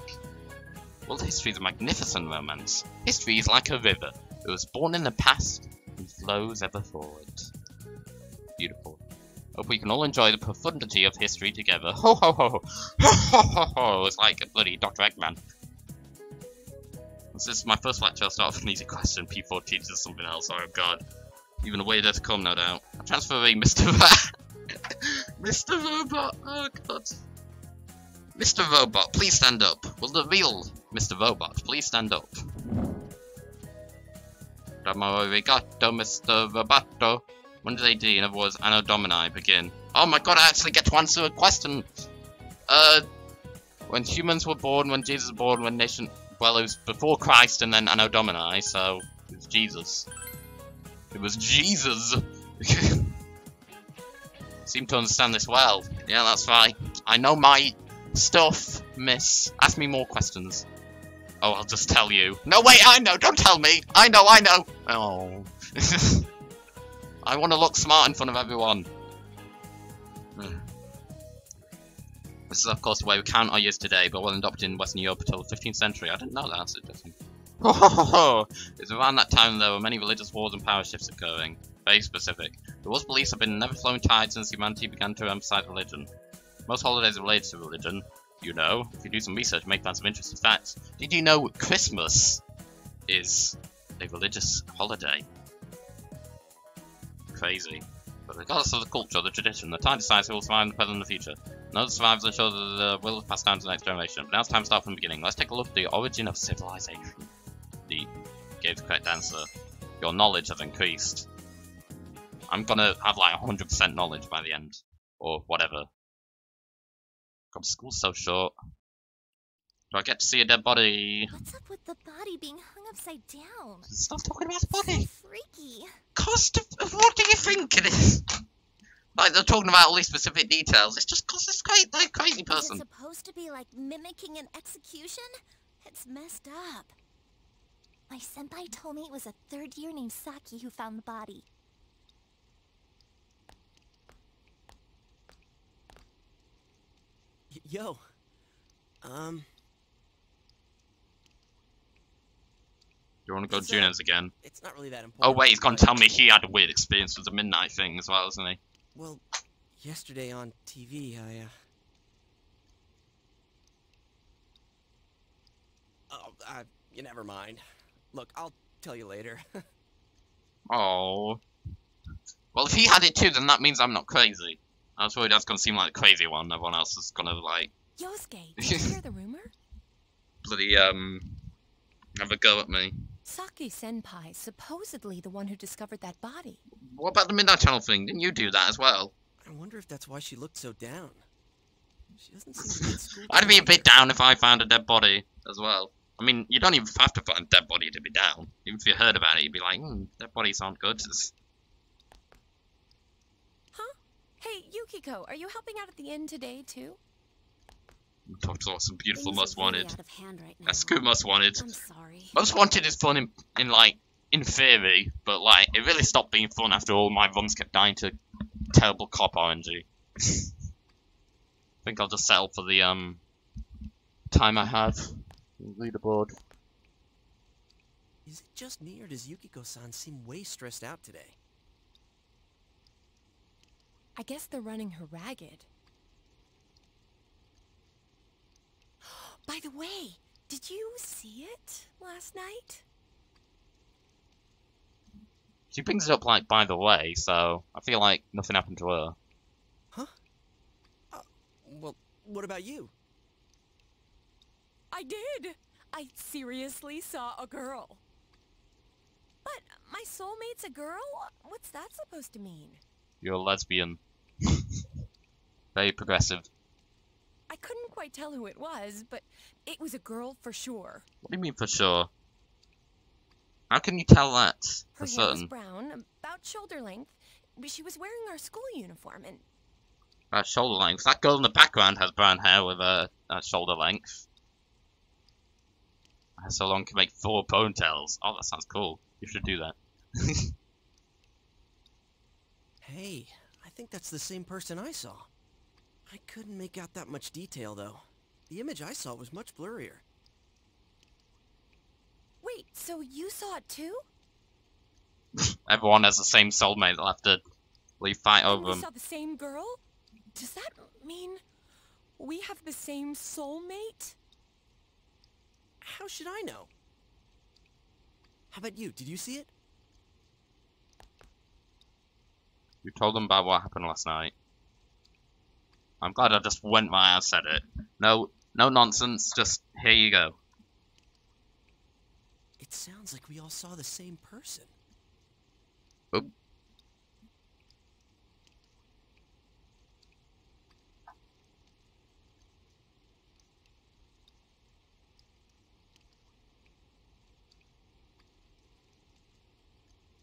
World history is a magnificent romance. History is like a river. It was born in the past and flows ever forward. Beautiful. Hope we can all enjoy the profundity of history together. Ho ho ho! Ho ho ho ho! It's like a bloody Dr. Eggman. This is my first lecture. I'll start with an easy question. P4 teaches something else. Oh god. Even a way to come, no doubt. I'm transferring Mr. Mr. Robot! Oh god. Mr. Robot, please stand up. Will the real Mr. Robot please stand up? Domo arigato, Mr. Roboto. When did AD, in other words, Anno Domini, begin? Oh my god, I actually get to answer a question! Uh, when humans were born, when Jesus was born, when nation... Well, it was before Christ and then Anno Domini, so... It was Jesus. It was Jesus! Seem to understand this well. Yeah, that's right. I know my stuff, miss. Ask me more questions. Oh, I'll just tell you. No, wait, I know, don't tell me! I know, I know! Oh. I want to look smart in front of everyone. Hmm. This is, of course, the way we count our years today, but wasn't adopted in Western Europe until the 15th century. I didn't know that, that's interesting. it's around that time there were many religious wars and power shifts occurring. Very specific. The world's beliefs have been an ever-flowing tide since humanity began to emphasize religion. Most holidays are related to religion. You know, if you do some research, make find some interesting facts. Did you know Christmas is a religious holiday? Crazy. But regardless of the culture, the tradition, the time decides who will survive in the present and the future. None survivors ensure that the will is passed down to the next generation. But now it's time to start from the beginning. Let's take a look at the origin of civilization. The gave the correct answer. Your knowledge has increased. I'm gonna have like 100% knowledge by the end. Or whatever. God, school's so short. Do I get to see a dead body? What's up with the body being hung upside down? Stop talking about the body! So freaky. Cost of, what do you think it is? Like they're talking about all these specific details. It's just cause this crazy, like, crazy Is person. it supposed to be like mimicking an execution? It's messed up. My senpai told me it was a third year named Saki who found the body. Yo. Um, you want to go Junes again? it's not really that important. Oh wait, he's gonna tell me he had a weird experience with the midnight thing as well, isn't he? Well, yesterday on TV, I, uh... Oh, uh, you never mind. Look, I'll tell you later. Oh. Well, if he had it too, then that means I'm not crazy. I was worried I was gonna seem like the crazy one. Everyone else is gonna like Yosuke, did you hear the rumor? bloody um have a go at me. Saki Senpai supposedly the one who discovered that body. What about the midnight channel thing? Didn't you do that as well? I wonder if that's why she looked so down. She doesn't seem to be. I'd be a bit down if I found a dead body as well. I mean, you don't even have to find a dead body to be down. Even if you heard about it, you'd be like, hmm, dead bodies aren't good. It's- Hey, Yukiko, are you helping out at the inn today, too? Talked about some beautiful Things Most really Wanted. out of hand right now. That's good most wanted. I'm sorry. Most wanted is fun in, in like in theory, but like it really stopped being fun after all my runs kept dying to terrible cop RNG. I think I'll just settle for the um time I have. Leaderboard. Is it just me, or does Yukiko-san seem way stressed out today? I guess they're running her ragged. By the way, did you see it last night? She brings it up like by the way, so I feel like nothing happened to her. Huh? Uh, well, what about you? I did! I seriously saw a girl. But my soulmate's a girl? What's that supposed to mean? You're a lesbian. Very progressive. I couldn't quite tell who it was, but it was a girl for sure. What do you mean for sure? How can you tell that Her for hair was brown, about shoulder length, she was wearing our school uniform, and Uh, shoulder length. That girl in the background has brown hair with a uh, shoulder length. So long can make four ponytails. Oh, that sounds cool. You should do that. Hey, I think that's the same person I saw. I couldn't make out that much detail, though. The image I saw was much blurrier. wait, so you saw it too? Everyone has the same soulmate. They'll have to leave fight And over we them. saw the same girl? Does that mean we have the same soulmate? How should I know? How about you? Did you see it? You told them about what happened last night. I'm glad I just went my and said it. No, no nonsense. Just here you go. It sounds like we all saw the same person. Oop.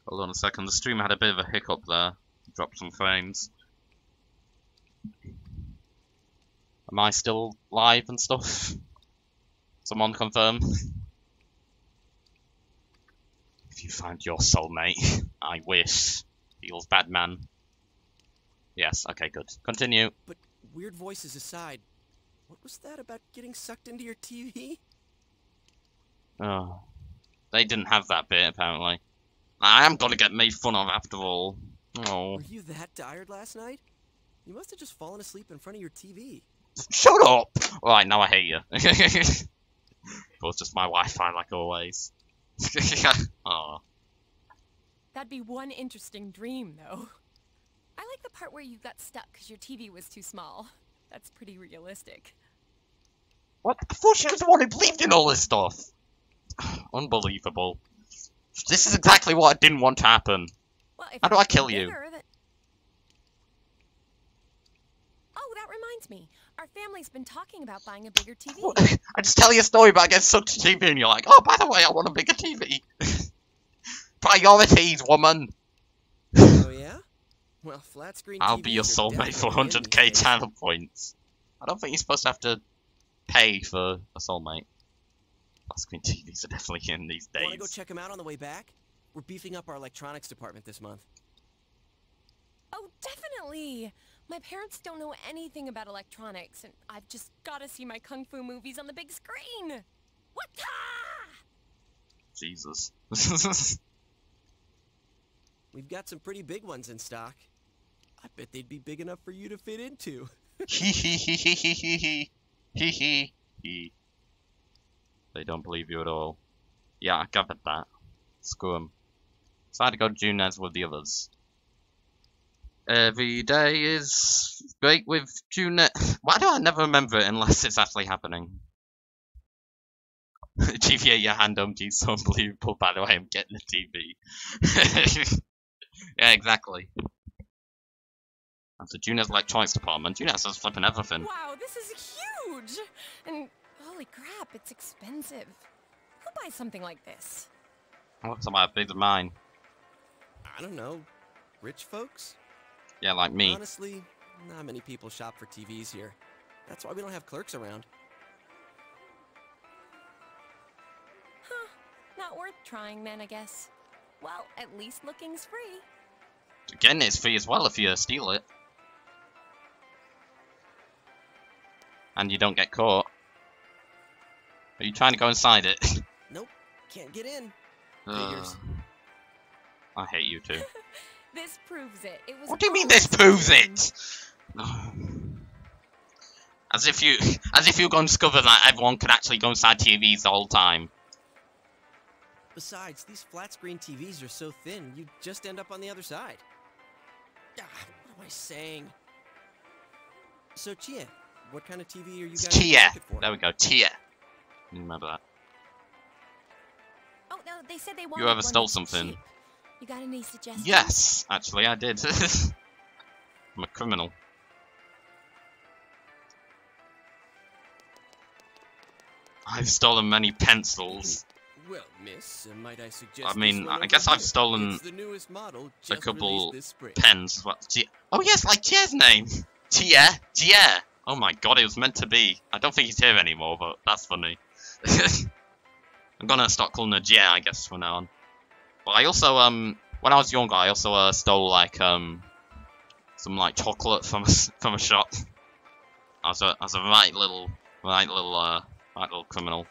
Hold on a second. The stream had a bit of a hiccup there. Dropped some frames. Am I still live and stuff? Someone confirm. If you find your soulmate, I wish. Feels bad, man. Yes, okay, good. Continue. But weird voices aside, what was that about getting sucked into your TV? Oh. They didn't have that bit, apparently. I am gonna get made fun of after all. Oh. Were you that tired last night? You must have just fallen asleep in front of your TV. Shut up! Alright, now I hate you. it was just my Wi-Fi, like always. oh. That'd be one interesting dream, though. I like the part where you got stuck because your TV was too small. That's pretty realistic. What? I thought she was the one who believed in all this stuff. Unbelievable. This is exactly what I didn't want to happen. Well, if How do I kill you? bigger, then- Oh, that reminds me. Our family's been talking about buying a bigger TV. I just tell you a story about getting sucked to TV and you're like, oh, by the way, I want a bigger TV. Priorities, woman. oh yeah? Well, flat screen I'll TVs be your soulmate for 100k these channel points. I don't think you're supposed to have to pay for a soulmate. Flat screen TVs are definitely in these days. Want to go check them out on the way back? We're beefing up our electronics department this month. Oh, definitely. My parents don't know anything about electronics, and I've just got to see my kung fu movies on the big screen. What? Jesus. We've got some pretty big ones in stock. I bet they'd be big enough for you to fit into. Hee hee hee hee hee hee hee. Hee hee hee. They don't believe you at all. Yeah, I gathered that. Screw 'em. So I had to go to Junes with the others. Every day is great with Junes. Why do I never remember it unless it's actually happening? TVA, your hand empty, so unbelievable. By the way, I'm getting a TV. yeah, exactly. That's the Junes Electronics Department. Junez has flipping everything. Wow, this is huge! And holy crap, it's expensive. Who buys something like this? What's about big than mine? I don't know. Rich folks? Yeah, like me. Honestly, not many people shop for TVs here. That's why we don't have clerks around. Huh. Not worth trying then, I guess. Well, at least looking's free. Again, it's free as well if you steal it. And you don't get caught. Are you trying to go inside it? Nope, can't get in. Ugh. Figures. I hate you too. This proves it. It was What do you mean this proves it? As if you, as if you're going to discover that everyone can actually go inside TVs the whole time. Besides, these flat screen TVs are so thin, you just end up on the other side. Ah, what am I saying? So, Chie, what kind of TV are you guys in Tia. market for? There we go. Tia. Remember that. Oh no, they said they wanted ever one stole that's something? cheap. You got any suggestions? Yes, actually, I did. I'm a criminal. I've stolen many pencils. Well, miss, uh, might I suggest I mean, I guess I've here? stolen the newest model, a couple released this spring. pens as well. Oh yes, like Tier's name. Tier, Tier. Oh my god, it was meant to be. I don't think he's here anymore, but that's funny. I'm gonna start calling her Jier, I guess, from now on. But I also, um, when I was younger, I also uh, stole like um, some like chocolate from a, s- from a shop. I was a, I was a right little, right little, uh, right little criminal.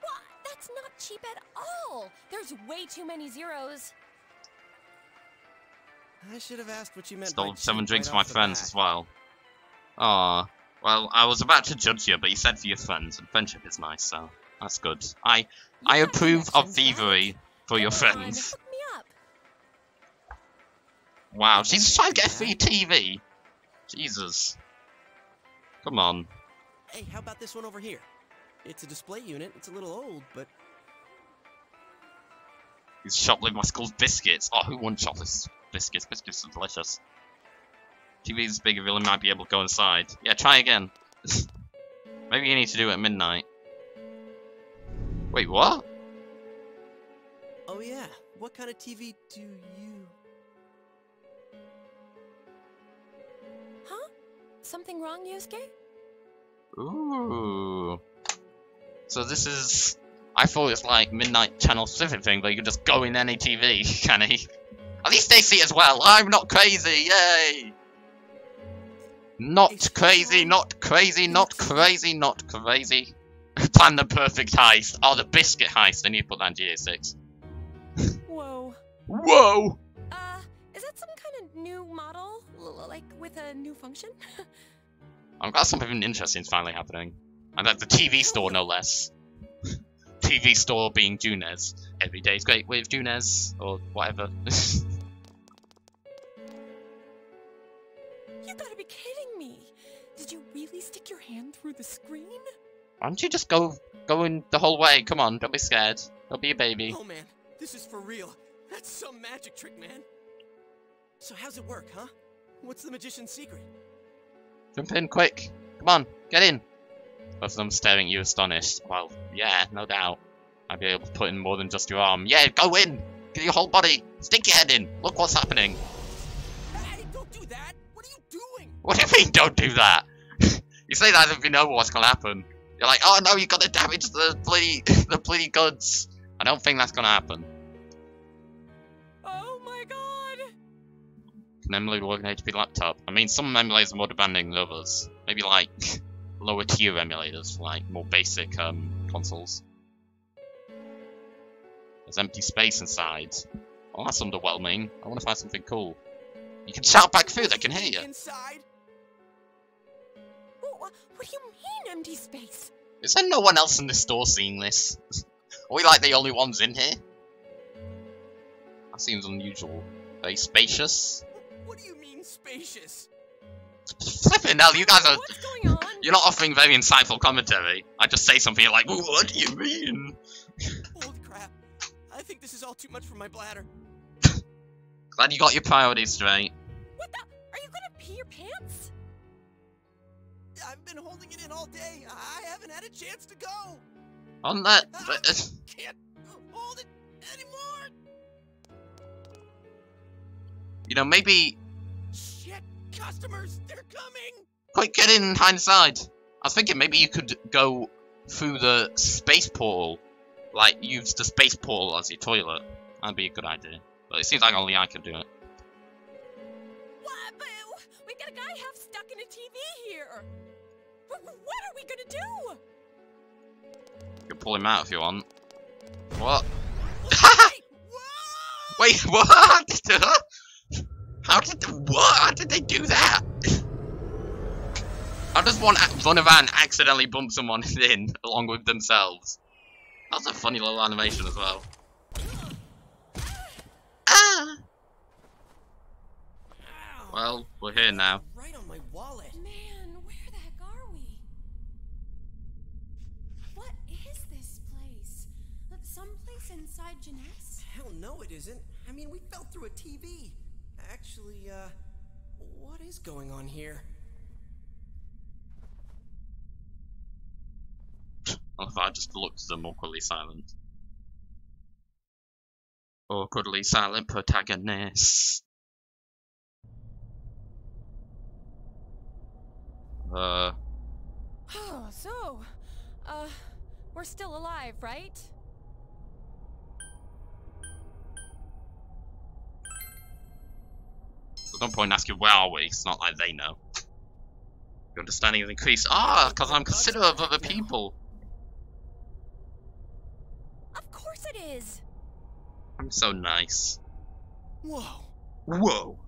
What? That's not cheap at all. There's way too many zeros. I should have asked what you meant Stole by seven drinks right for my friends bat. as well. Ah, well, I was about to judge you, but you said for your friends, and friendship is nice, so that's good. I I approve of thievery for your friends. Wow, she's trying to get a free TV. Jesus. Come on. Hey, how about this one over here? It's a display unit. It's a little old, but He's shoplifting my school's biscuits. Oh, who wants shoplift biscuits? Biscuits are delicious. TV is big, you really might be able to go inside. Yeah, try again. Maybe you need to do it at midnight. Wait, what? oh yeah, what kind of TV do you? Huh? Something wrong, Yosuke? Ooh. So this is... I thought it's like midnight channel specific thing, but you can just go in any TV, can he? At least they see as well. I'm not crazy, yay! Not crazy, not crazy, not crazy, not crazy. Plan the perfect heist. Oh, the biscuit heist. I need to put that in GA6. Whoa. Whoa! Uh, is that some kind of new model? Like with a new function? I've got something interesting finally happening. And at the TV store, no less. TV store being Junes. is great with Junes, or whatever. you gotta be kidding me. Did you really stick your hand through the screen? Why don't you just go go in the whole way? Come on, don't be scared. Don't be a baby. Oh man, this is for real. That's some magic trick, man. So how's it work, huh? What's the magician's secret? Jump in, quick. Come on, get in. Both of them staring at you astonished. Well, yeah, no doubt. I'd be able to put in more than just your arm. Yeah, go in! Get your whole body! Stick your head in! Look what's happening! Hey, don't do that! What are you doing? What do you mean, don't do that? you say that if you know what's gonna happen. You're like, oh no, you gotta damage the bloody, the bloody goods. I don't think that's gonna happen. Oh my god! Can emulate work an HP laptop? I mean, some emulators are more demanding than others. Maybe like lower tier emulators, like more basic um, consoles. There's empty space inside. Oh, that's underwhelming. I want to find something cool. You can shout back through, they can hear you. Inside? Wha- wha- What do you mean, empty space? Is there no one else in the store seeing this? Are we like the only ones in here? That seems unusual. Very spacious. What do you mean spacious? Flipping hell, you guys are. What's going on? You're not offering very insightful commentary. I just say something you're like, what do you mean? Holy crap. I think this is all too much for my bladder. Glad you got your priorities straight. What the? Are you gonna pee your pants? I've been holding it in all day. I haven't had a chance to go. On that. Can't hold it anymore. You know, maybe. Shit, customers, they're coming. Quick, get in hindsight. I was thinking maybe you could go through the space portal. Like, use the space portal as your toilet. That'd be a good idea. But it seems like only I could do it. Gonna do? You can pull him out if you want. What? Wait, what? How did what? How did they do that? How does one around and accidentally bump someone in along with themselves? That's a funny little animation as well. Ah! Well, we're here now. Right on my wallet. Man, where the heck are we? What is this place? Someplace inside Junes? Hell no, it isn't. I mean, we fell through a TV. Actually, uh, what is going on here? Or if I just looked at them awkwardly silent. Awkwardly silent protagonist. Uh, Oh, so, uh, we're still alive, right? There's no point asking where are we, it's not like they know. Your understanding has increased. Ah, because I'm considerate of other people. Of course it is. I'm so nice. Whoa. Whoa!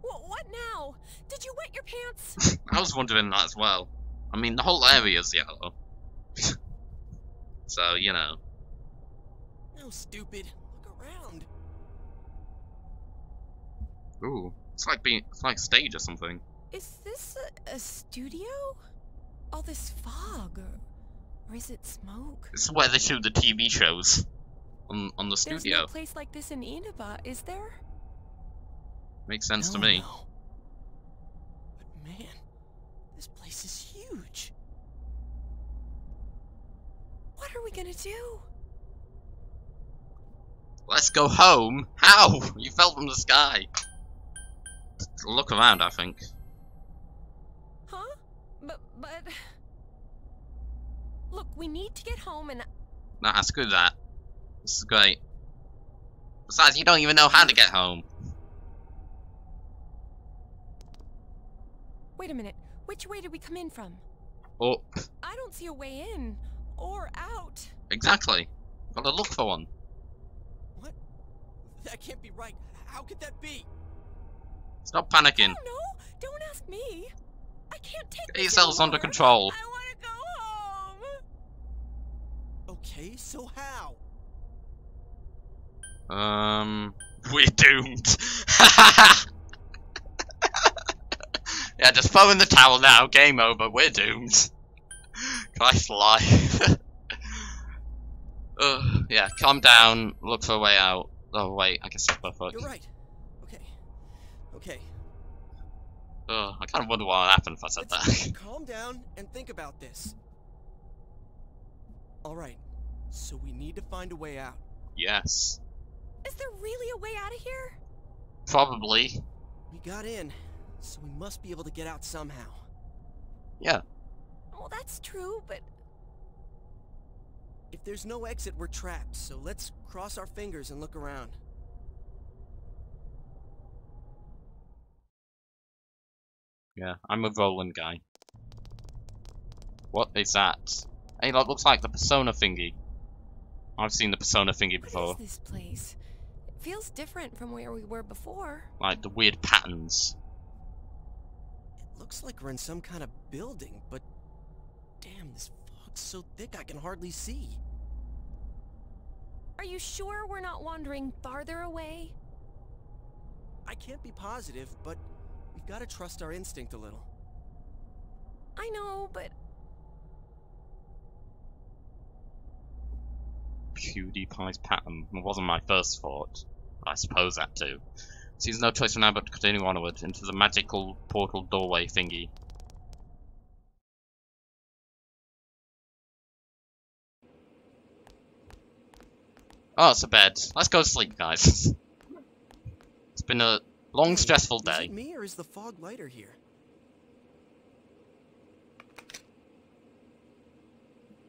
Wh- what now? Did you wet your pants? I was wondering that as well. I mean, the whole area's yellow. so, you know. No, stupid. Ooh, it's like being, it's like stage or something. Is this a, a studio? All this fog, or, or is it smoke? This is where they shoot the TV shows. On, on the There's studio. no place like this in Inaba, is there? Makes sense to me. no. But man, this place is huge. What are we gonna do? Let's go home. How? You fell from the sky. Look around, I think. Huh? But, but... Look, we need to get home and... Nah, screw that. This is great. Besides, you don't even know how to get home. Wait a minute. Which way did we come in from? Oh, I don't see a way in. Or out. exactly. Gotta look for one. What? That can't be right. How could that be? Stop panicking. No, don't ask me. I can't take Get this yourselves under control. I want to go home. Okay, so how? Um, we're doomed. yeah, just throw in the towel now. Game over. We're doomed. Christ alive. Ugh, yeah, calm down. Look for a way out. Oh wait, I guess it's both You're right. Okay. Okay. Ugh, I kind of wonder what would happen if I said that. Calm down and think about this. All right. So we need to find a way out. yes, Is there really a way out of here? probably. We got in, so we must be able to get out somehow. Yeah. Well, that's true, but If there's no exit, we're trapped. So let's cross our fingers and look around. Yeah, I'm a Roland guy. What is that? Hey, that looks like the Persona thingy. I've seen the Persona thingy before. is this place? It feels different from where we were before. Like the weird patterns. It looks like we're in some kind of building, but damn, this fog's so thick I can hardly see. Are you sure we're not wandering farther away? I can't be positive, but we've got to trust our instinct a little. I know, but PewDiePie's pattern. It wasn't my first thought. I suppose that too. Sees no choice for now but to continue onward into the magical portal doorway thingy. Oh, it's a bed. Let's go to sleep, guys. it's been a long, stressful day. Is it me or is the fog lighter here?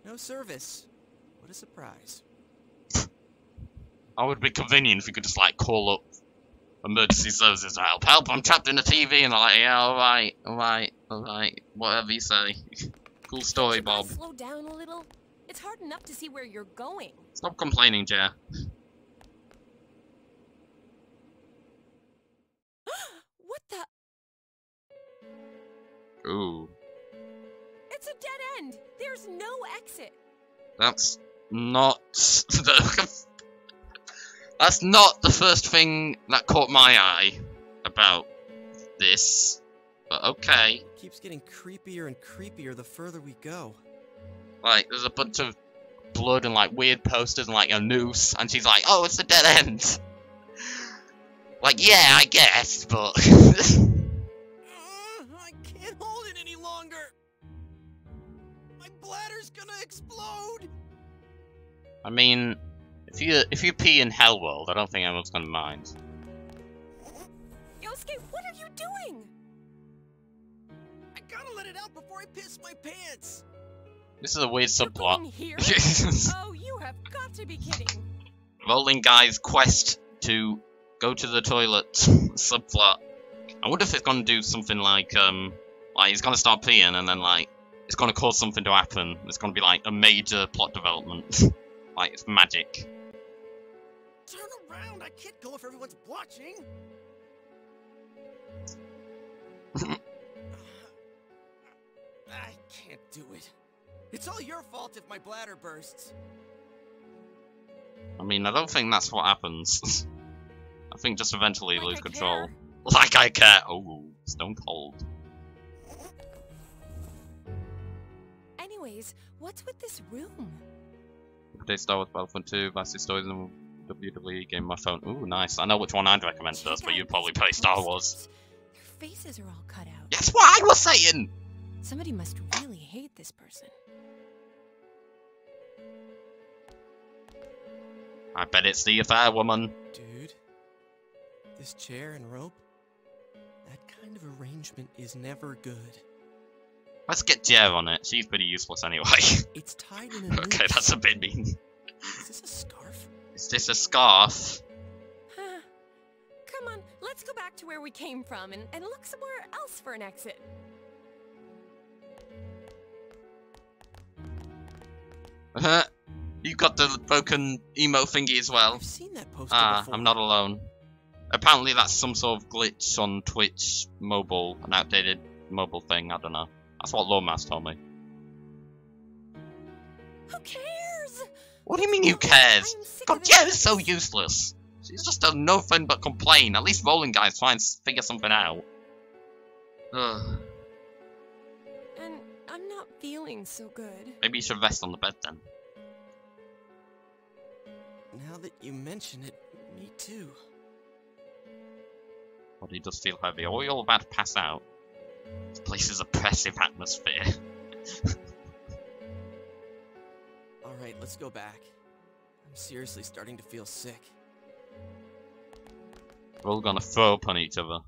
No service. What a surprise. I would be convenient if you could just like call up emergency services to help. Help! I'm trapped in a TV, and they're like, yeah, all right, all right, all right, whatever you say. cool story, Bob. slow down a little. It's hard enough to see where you're going. Stop complaining, Jer. What the? Ooh, It's a dead end. There's no exit. that's not the. that's not the first thing that caught my eye about this. But okay, It keeps getting creepier and creepier the further we go. like there's a bunch of blood and like weird posters and like a noose, and she's like, "Oh, it's a dead end." Like, yeah, I guess, but uh, I can't hold it any longer. My bladder's gonna explode! I mean, if you if you pee in Hell World, I don't think anyone's gonna mind. Yosuke, what are you doing? I gotta let it out before I piss my pants! This is a weird subplot. Here? oh, you have got to be kidding. Rolling guy's quest to go to the toilet subplot. I wonder if it's gonna do something like um like he's gonna start peeing and then like it's gonna cause something to happen. It's gonna be like a major plot development. like it's magic. Turn around! I can't go if everyone's watching! I can't do it. It's all your fault if my bladder bursts. I mean, I don't think that's what happens. I think just eventually lose control. Like I care. Oh, stone cold. Anyways, what's with this room? Update Star Wars Battlefront 2, Vastly Stories in WWE game my phone. Ooh, nice. I know which one I'd recommend to us, but you'd probably play Star Wars. Their faces are all cut out. That's what I was saying! Somebody must really hate this person. I bet it's the affair woman. Dude, this chair and rope, that kind of arrangement is never good. Let's get Jer on it. She's pretty useless anyway. It's tied in a okay, that's a bit mean. Is this a scarf? Is this a scarf? Huh. Come on, let's go back to where we came from and, and look somewhere else for an exit. Uh-huh. you got the broken emo thingy as well. I've seen that poster Ah, before. I'm not alone. Apparently that's some sort of glitch on Twitch mobile, an outdated mobile thing, I don't know. That's what Lawmass told me. Who cares? What do you mean who cares? God, Jer is so useless. She's just done nothing but complain. At least Rolling Guys try and figure something out. Ugh. And I'm not feeling so good. Maybe you should rest on the bed then. Now that you mention it, me too. Body does feel heavy. Are we all about to pass out? This place is oppressive atmosphere. Alright, let's go back. I'm seriously starting to feel sick. We're all gonna throw up on each other.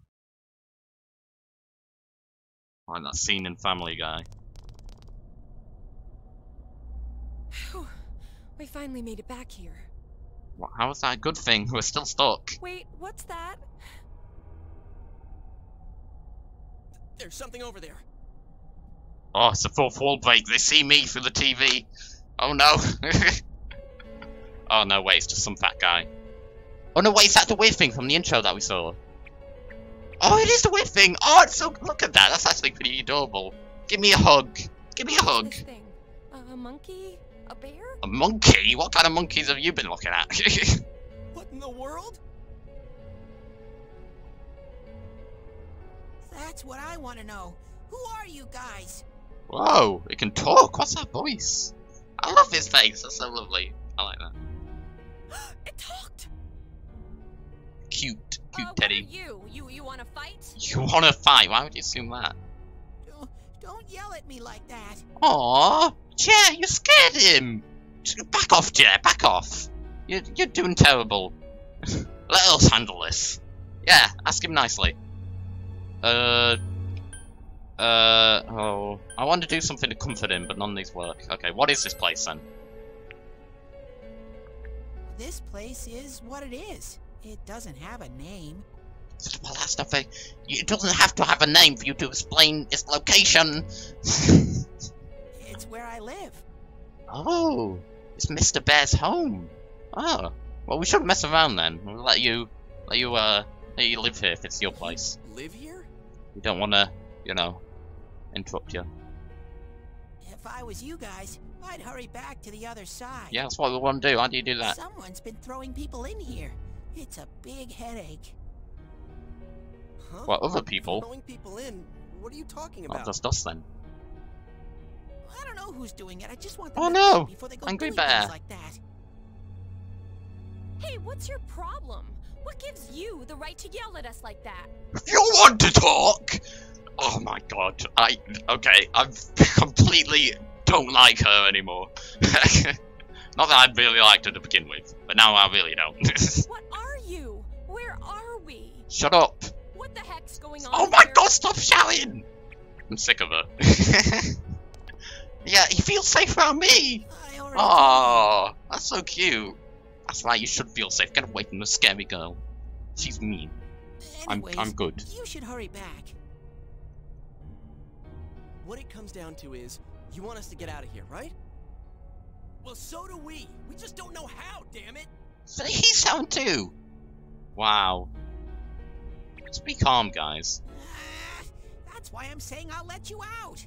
Like that scene in Family Guy. Phew. We finally made it back here. What, how is that a good thing? We're still stuck. Wait, what's that? There's something over there. Oh, it's a fourth wall break. They see me through the TV. Oh no. oh no, wait, it's just some fat guy. Oh no, wait, is that the weird thing from the intro that we saw? Oh, it is the weird thing. Oh, it's so look at that. That's actually pretty adorable. Give me a hug. Give me a hug. This. A, a monkey? A bear? A monkey? What kind of monkeys have you been looking at? What in the world? That's what I want to know. Who are you guys? Whoa, it can talk. What's that voice? I love his face. That's so lovely. I like that. it talked. Cute, cute uh, teddy. you? You you want to fight? You want to fight? Why would you assume that? Don't don't yell at me like that. Aw, Jer, you scared him. Back off, Chair. Back off. You're you're doing terrible. Let us handle this. Yeah, ask him nicely. Uh. Uh. Oh. I want to do something to comfort him, but none of these work. Okay, what is this place then? This place is what it is. It doesn't have a name. Well, that's nothing. It doesn't have to have a name for you to explain its location. It's where I live. Oh, it's Mr. Bear's home. Oh, well, we shouldn't mess around then. We'll let you, let you, uh, let you live here if it's your place. Live here? We don't want to, you know, interrupt you. If I was you guys, I'd hurry back to the other side. Yeah, that's what we want to do. How do you do that? Someone's been throwing people in here. It's a big headache. Huh? Well, other people. Throwing people in? What are you talking Not about? just us then. I don't know who's doing it. I just want them Oh to no! before they go Angry doing bear. things like that. Hey, what's your problem? What gives you the right to yell at us like that? If you want to talk. Oh my god. I okay. I've completely don't like her anymore. Not that I really liked her to begin with, but now I really don't. what are you? Where are we? Shut up! What the heck's going on? Oh my here? god, stop shouting! I'm sick of her. yeah, he feels safe around me! Oh, that's so cute. That's right, you should feel safe. Get away from the scary girl. She's mean. I'm, I'm good. You should hurry back. What it comes down to is, you want us to get out of here, right? Well, so do we. We just don't know how, damn it. So he's down too! Wow. Just be calm, guys. Ah, that's why I'm saying I'll let you out.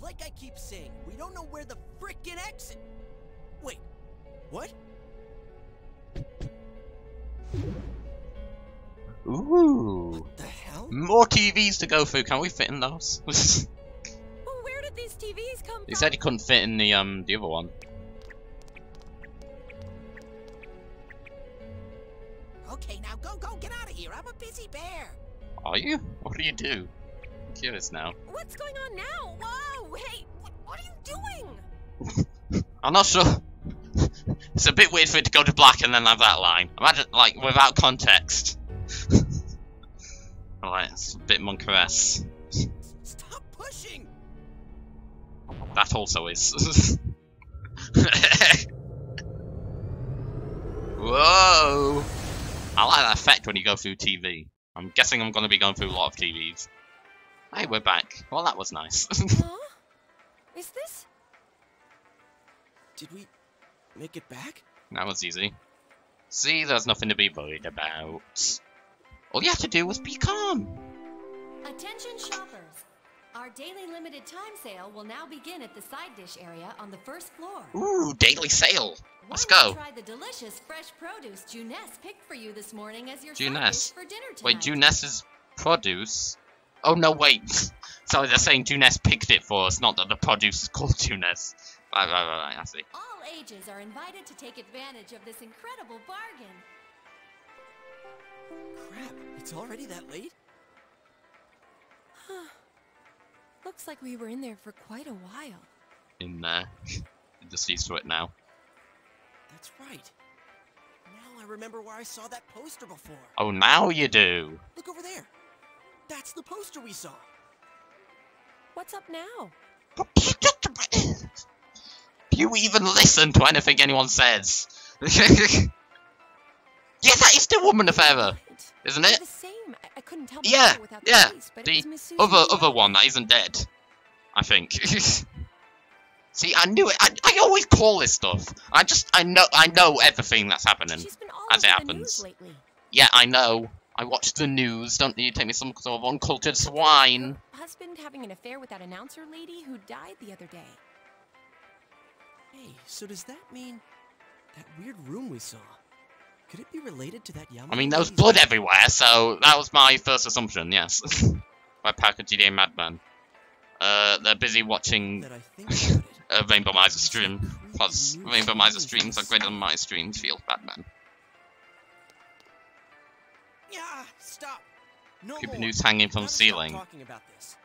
Like I keep saying, we don't know where the frickin' exit. Wait, what? Ooh. The hell? More TVs to go through. Can we fit in those? Well, where did these TVs come he said he couldn't fit in the um the other one. Okay, now go, go, get out of here. I'm a busy bear. Are you? What do you do? I'm curious now. What's going on now? Whoa! Hey, what, what are you doing? I'm not sure. it's a bit weird for it to go to black and then have that line. Imagine, like, without context. Alright, it's a bit Moncaress. Stop pushing! That also is. Whoa! I like that effect when you go through TV. I'm guessing I'm going to be going through a lot of TVs. Hey, we're back. Well, that was nice. huh? Is this? Did we make it back? that was easy. See, there's nothing to be worried about. All you have to do was be calm. Attention shoppers! Our daily limited time sale will now begin at the side dish area on the first floor. Ooh, daily sale. Let's Why go. Try the delicious fresh produce Junes picked for you this morning as your side dish Junes. for dinner tonight. Wait, Junes's produce? Oh no, wait. Sorry, they're saying Junes picked it for us, not that the produce is called Junes. Right, right, right, right, I see. All ages are invited to take advantage of this incredible bargain. Crap, it's already that late? Huh. Looks like we were in there for quite a while. In there. You're just used to it now. That's right. Now I remember where I saw that poster before. Oh, now you do. Look over there. That's the poster we saw. What's up now? You even listen to anything anyone says? yes, that is the woman of error, isn't it? The same. I, I couldn't tell Yeah, yeah. the The it was Miss Susan other other one that isn't dead, I think. See, I knew it. I, I always call this stuff. I just I know I know everything that's happening She's been all as it happens. Yeah, I know. I watch the news. Don't you take me some sort of uncultured swine. Husband having an affair with that announcer lady who died the other day. Hey, so does that mean that weird room we saw? Could it be related to that Yamaha? I mean, there was blood everywhere, so that was my first assumption. Yes. By Parker GD Madman. Uh, they're busy watching That I think about it. uh, Rainbow Miser stream because Rainbow Miser streams are greater than my streams. Feels Batman. Yeah, stop. No the more. news hanging from Gotta ceiling. talking about this.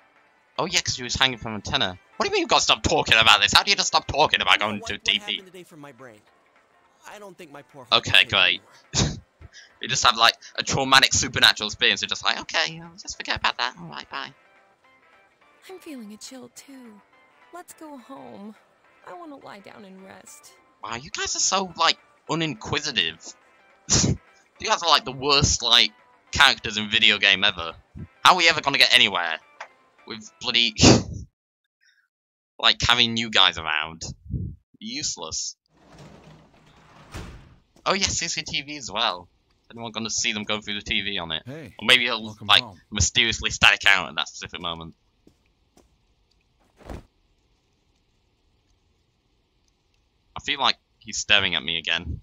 Oh yeah, 'cause he was hanging from antenna. What do you mean you've got to stop talking about this? How do you just stop talking about going to what TV? happened today from my brain? I don't think my poor heart Okay, great. we just have like a traumatic supernatural experience. We're just like, okay, I'll just forget about that. All right, bye. I'm feeling a chill too. Let's go home. I want to lie down and rest. Wow, you guys are so like uninquisitive. you guys are like the worst like characters in video game ever. How are we ever gonna get anywhere with bloody like having you guys around? Useless. Oh yes, CCTV as well. Anyone gonna see them go through the TV on it? Hey, Or maybe it'll like home. mysteriously static out at that specific moment. I feel like he's staring at me again,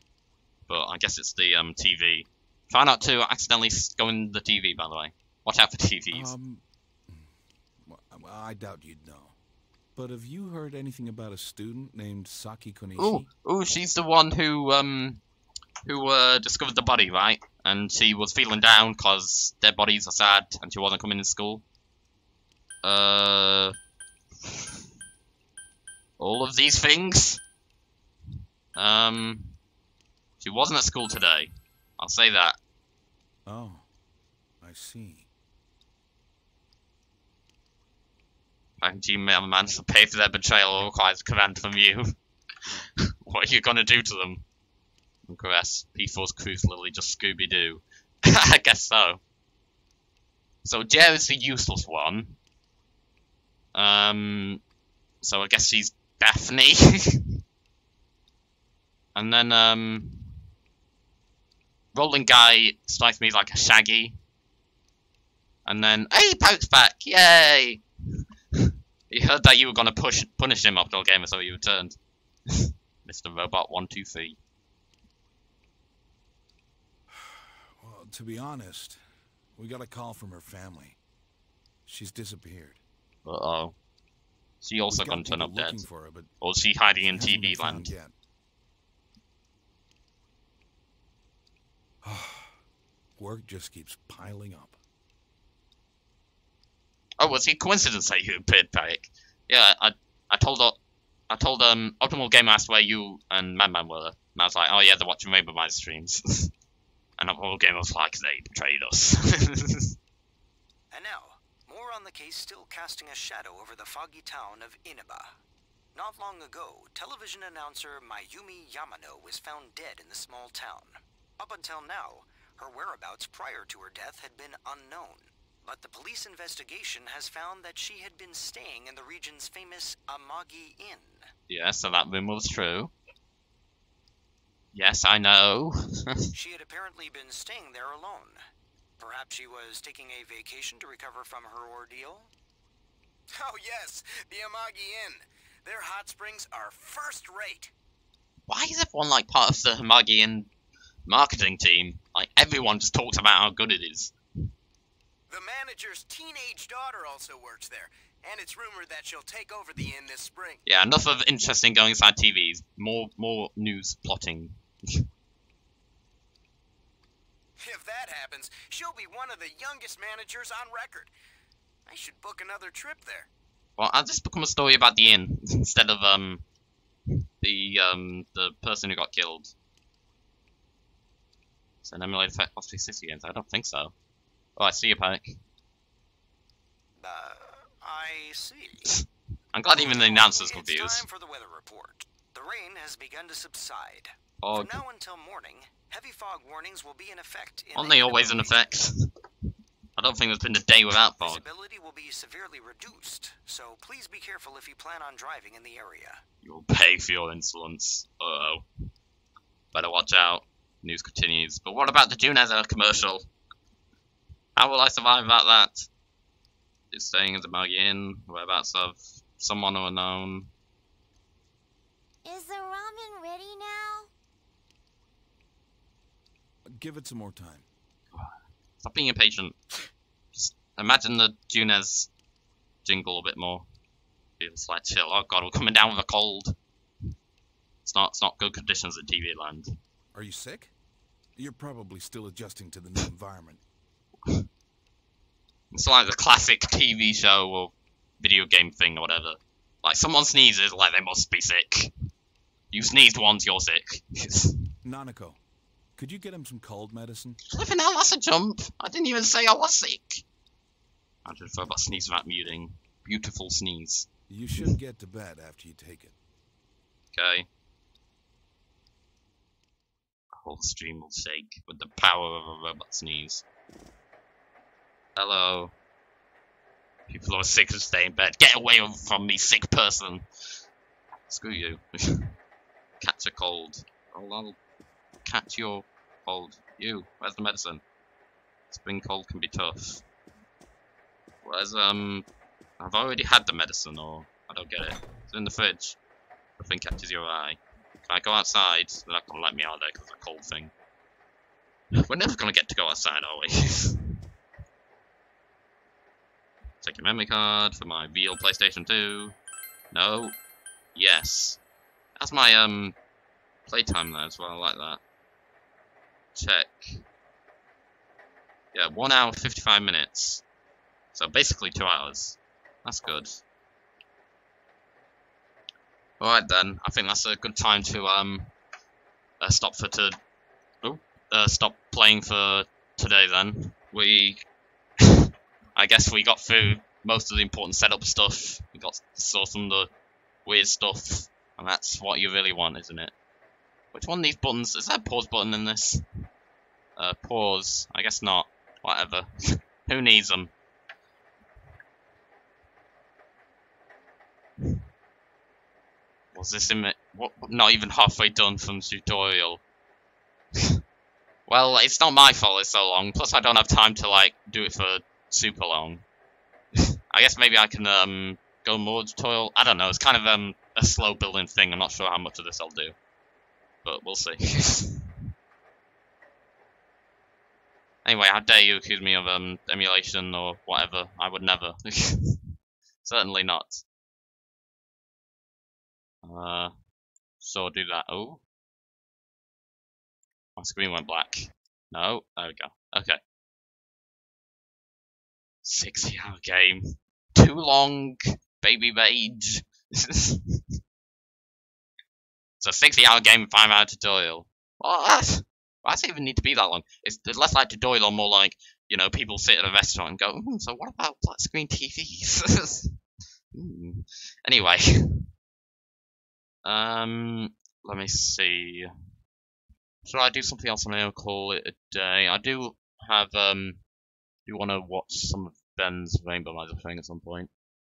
but I guess it's the um TV. Try not to accidentally s- go in the TV, by the way. Watch out for TVs. Um, I doubt you'd know. But have you heard anything about a student named Saki Konishi? Oh, ooh, she's the one who um who uh, discovered the body, right? And she was feeling down because dead bodies are sad, and she wasn't coming to school. Uh, all of these things. Um, she wasn't at school today. I'll say that. Oh, I see. And Gmail man to pay for their betrayal requires command from you. what are you gonna do to them? Caress, P4's crew's literally just Scooby Doo. I guess so. So Jerry's the useless one. Um, so I guess she's Daphne. and then um, Rolling Guy strikes me like a Shaggy. And then, hey, Poke's back! Yay! He heard that you were gonna push punish him after the game, so he returned. Mr. Robot one two three. Well, to be honest, we got a call from her family. She's disappeared. Uh oh. She also gonna turn up dead. for her, but Or is she hiding in TV land? Yet. Work just keeps piling up. Oh, was it coincidence that you appeared, Parik? Yeah, I I told her, I told um Optimal Gamer asked where you and Madman were, and I was like, oh yeah, they're watching Rainbow Mine streams. and Optimal Gamer was like, they betrayed us. And now, more on the case still casting a shadow over the foggy town of Inaba. Not long ago, television announcer Mayumi Yamano was found dead in the small town. Up until now, her whereabouts prior to her death had been unknown. But the police investigation has found that she had been staying in the region's famous Amagi Inn. yeah, so that rumor was true. Yes, I know. she had apparently been staying there alone. Perhaps she was taking a vacation to recover from her ordeal? Oh, yes, the Amagi Inn. Their hot springs are first rate. Why is everyone like part of the Amagi Inn marketing team? Like everyone just talks about how good it is. The manager's teenage daughter also works there, and it's rumored that she'll take over the inn this spring. Yeah, enough of interesting going inside TVs. More, more news plotting. If that happens, she'll be one of the youngest managers on record. I should book another trip there. Well, I'll just become a story about the inn instead of um the um the person who got killed. Is it an emulated effect plus 360 games? I don't think so. Oh, I see you, Panic. Uh, I see. I'm glad even the announcer's It's confused. time for the weather report. The rain has begun to subside. Fog. From now until morning, heavy fog warnings will be in effect. In Aren't the they always in effect? I don't think there's been a day without fog. Visibility will be severely reduced, so please be careful if you plan on driving in the area. You'll pay for your insolence. Uh oh. Better watch out. News continues. But what about the Juneza commercial? How will I survive without that? Is staying at the Mug Inn, whereabouts of someone or unknown. Is the ramen ready now? Give it some more time. Stop being impatient. Just imagine the Junes jingle a bit more. Feel a slight chill. Oh god, we're coming down with a cold. It's not it's not good conditions at TV land. Are you sick? You're probably still adjusting to the new environment. It's like the classic TV show or video game thing or whatever. Like someone sneezes, like they must be sick. You sneezed once, you're sick. Nanako, could you get him some cold medicine? Flipping hell, that's a jump. I didn't even say I was sick. I just thought about sneeze without muting. Beautiful sneeze. You should get to bed after you take it. Okay. The whole stream will shake with the power of a robot sneeze. Hello. People are sick and stay in bed. Get away from me, sick person. Screw you. catch a cold. I'll, I'll catch your cold. You, where's the medicine? Spring cold can be tough. Where's, um... I've already had the medicine, or... I don't get it. It's in the fridge. Nothing catches your eye. Can I go outside? They're not gonna let me out there because of the cold thing. We're never gonna get to go outside, are we? Take a memory card for my real PlayStation 2. No. Yes. That's my um playtime there as well. I like that. Check. Yeah, one hour fifty-five minutes. So basically two hours. That's good. Alright then, I think that's a good time to um uh, stop for to oh, uh, stop playing for today then. We I guess we got through most of the important setup stuff. We got saw some of the weird stuff and that's what you really want, isn't it? Which one of these buttons is a pause button in this? Uh pause. I guess not. Whatever. Who needs them? Was this in what, not even halfway done from tutorial? well, it's not my fault it's so long. Plus, I don't have time to like do it for super long. I guess maybe I can um go more tutorial. I don't know. It's kind of um a slow building thing. I'm not sure how much of this I'll do, but we'll see. anyway, how dare you accuse me of um emulation or whatever? I would never. Certainly not. Uh, so do that. Oh, my screen went black. No, there we go. Okay. 60 hour game. Too long, baby beige. it's a 60 hour game, 5 hour tutorial. What? Why does it even need to be that long? It's less like tutorial more like, you know, people sit at a restaurant and go, hmm, so what about flat screen TVs? hmm. Anyway. Um, let me see. Should I do something else and I'll call it a day? I do have, um, you want to watch some of Ben's Rainbow Miser thing at some point.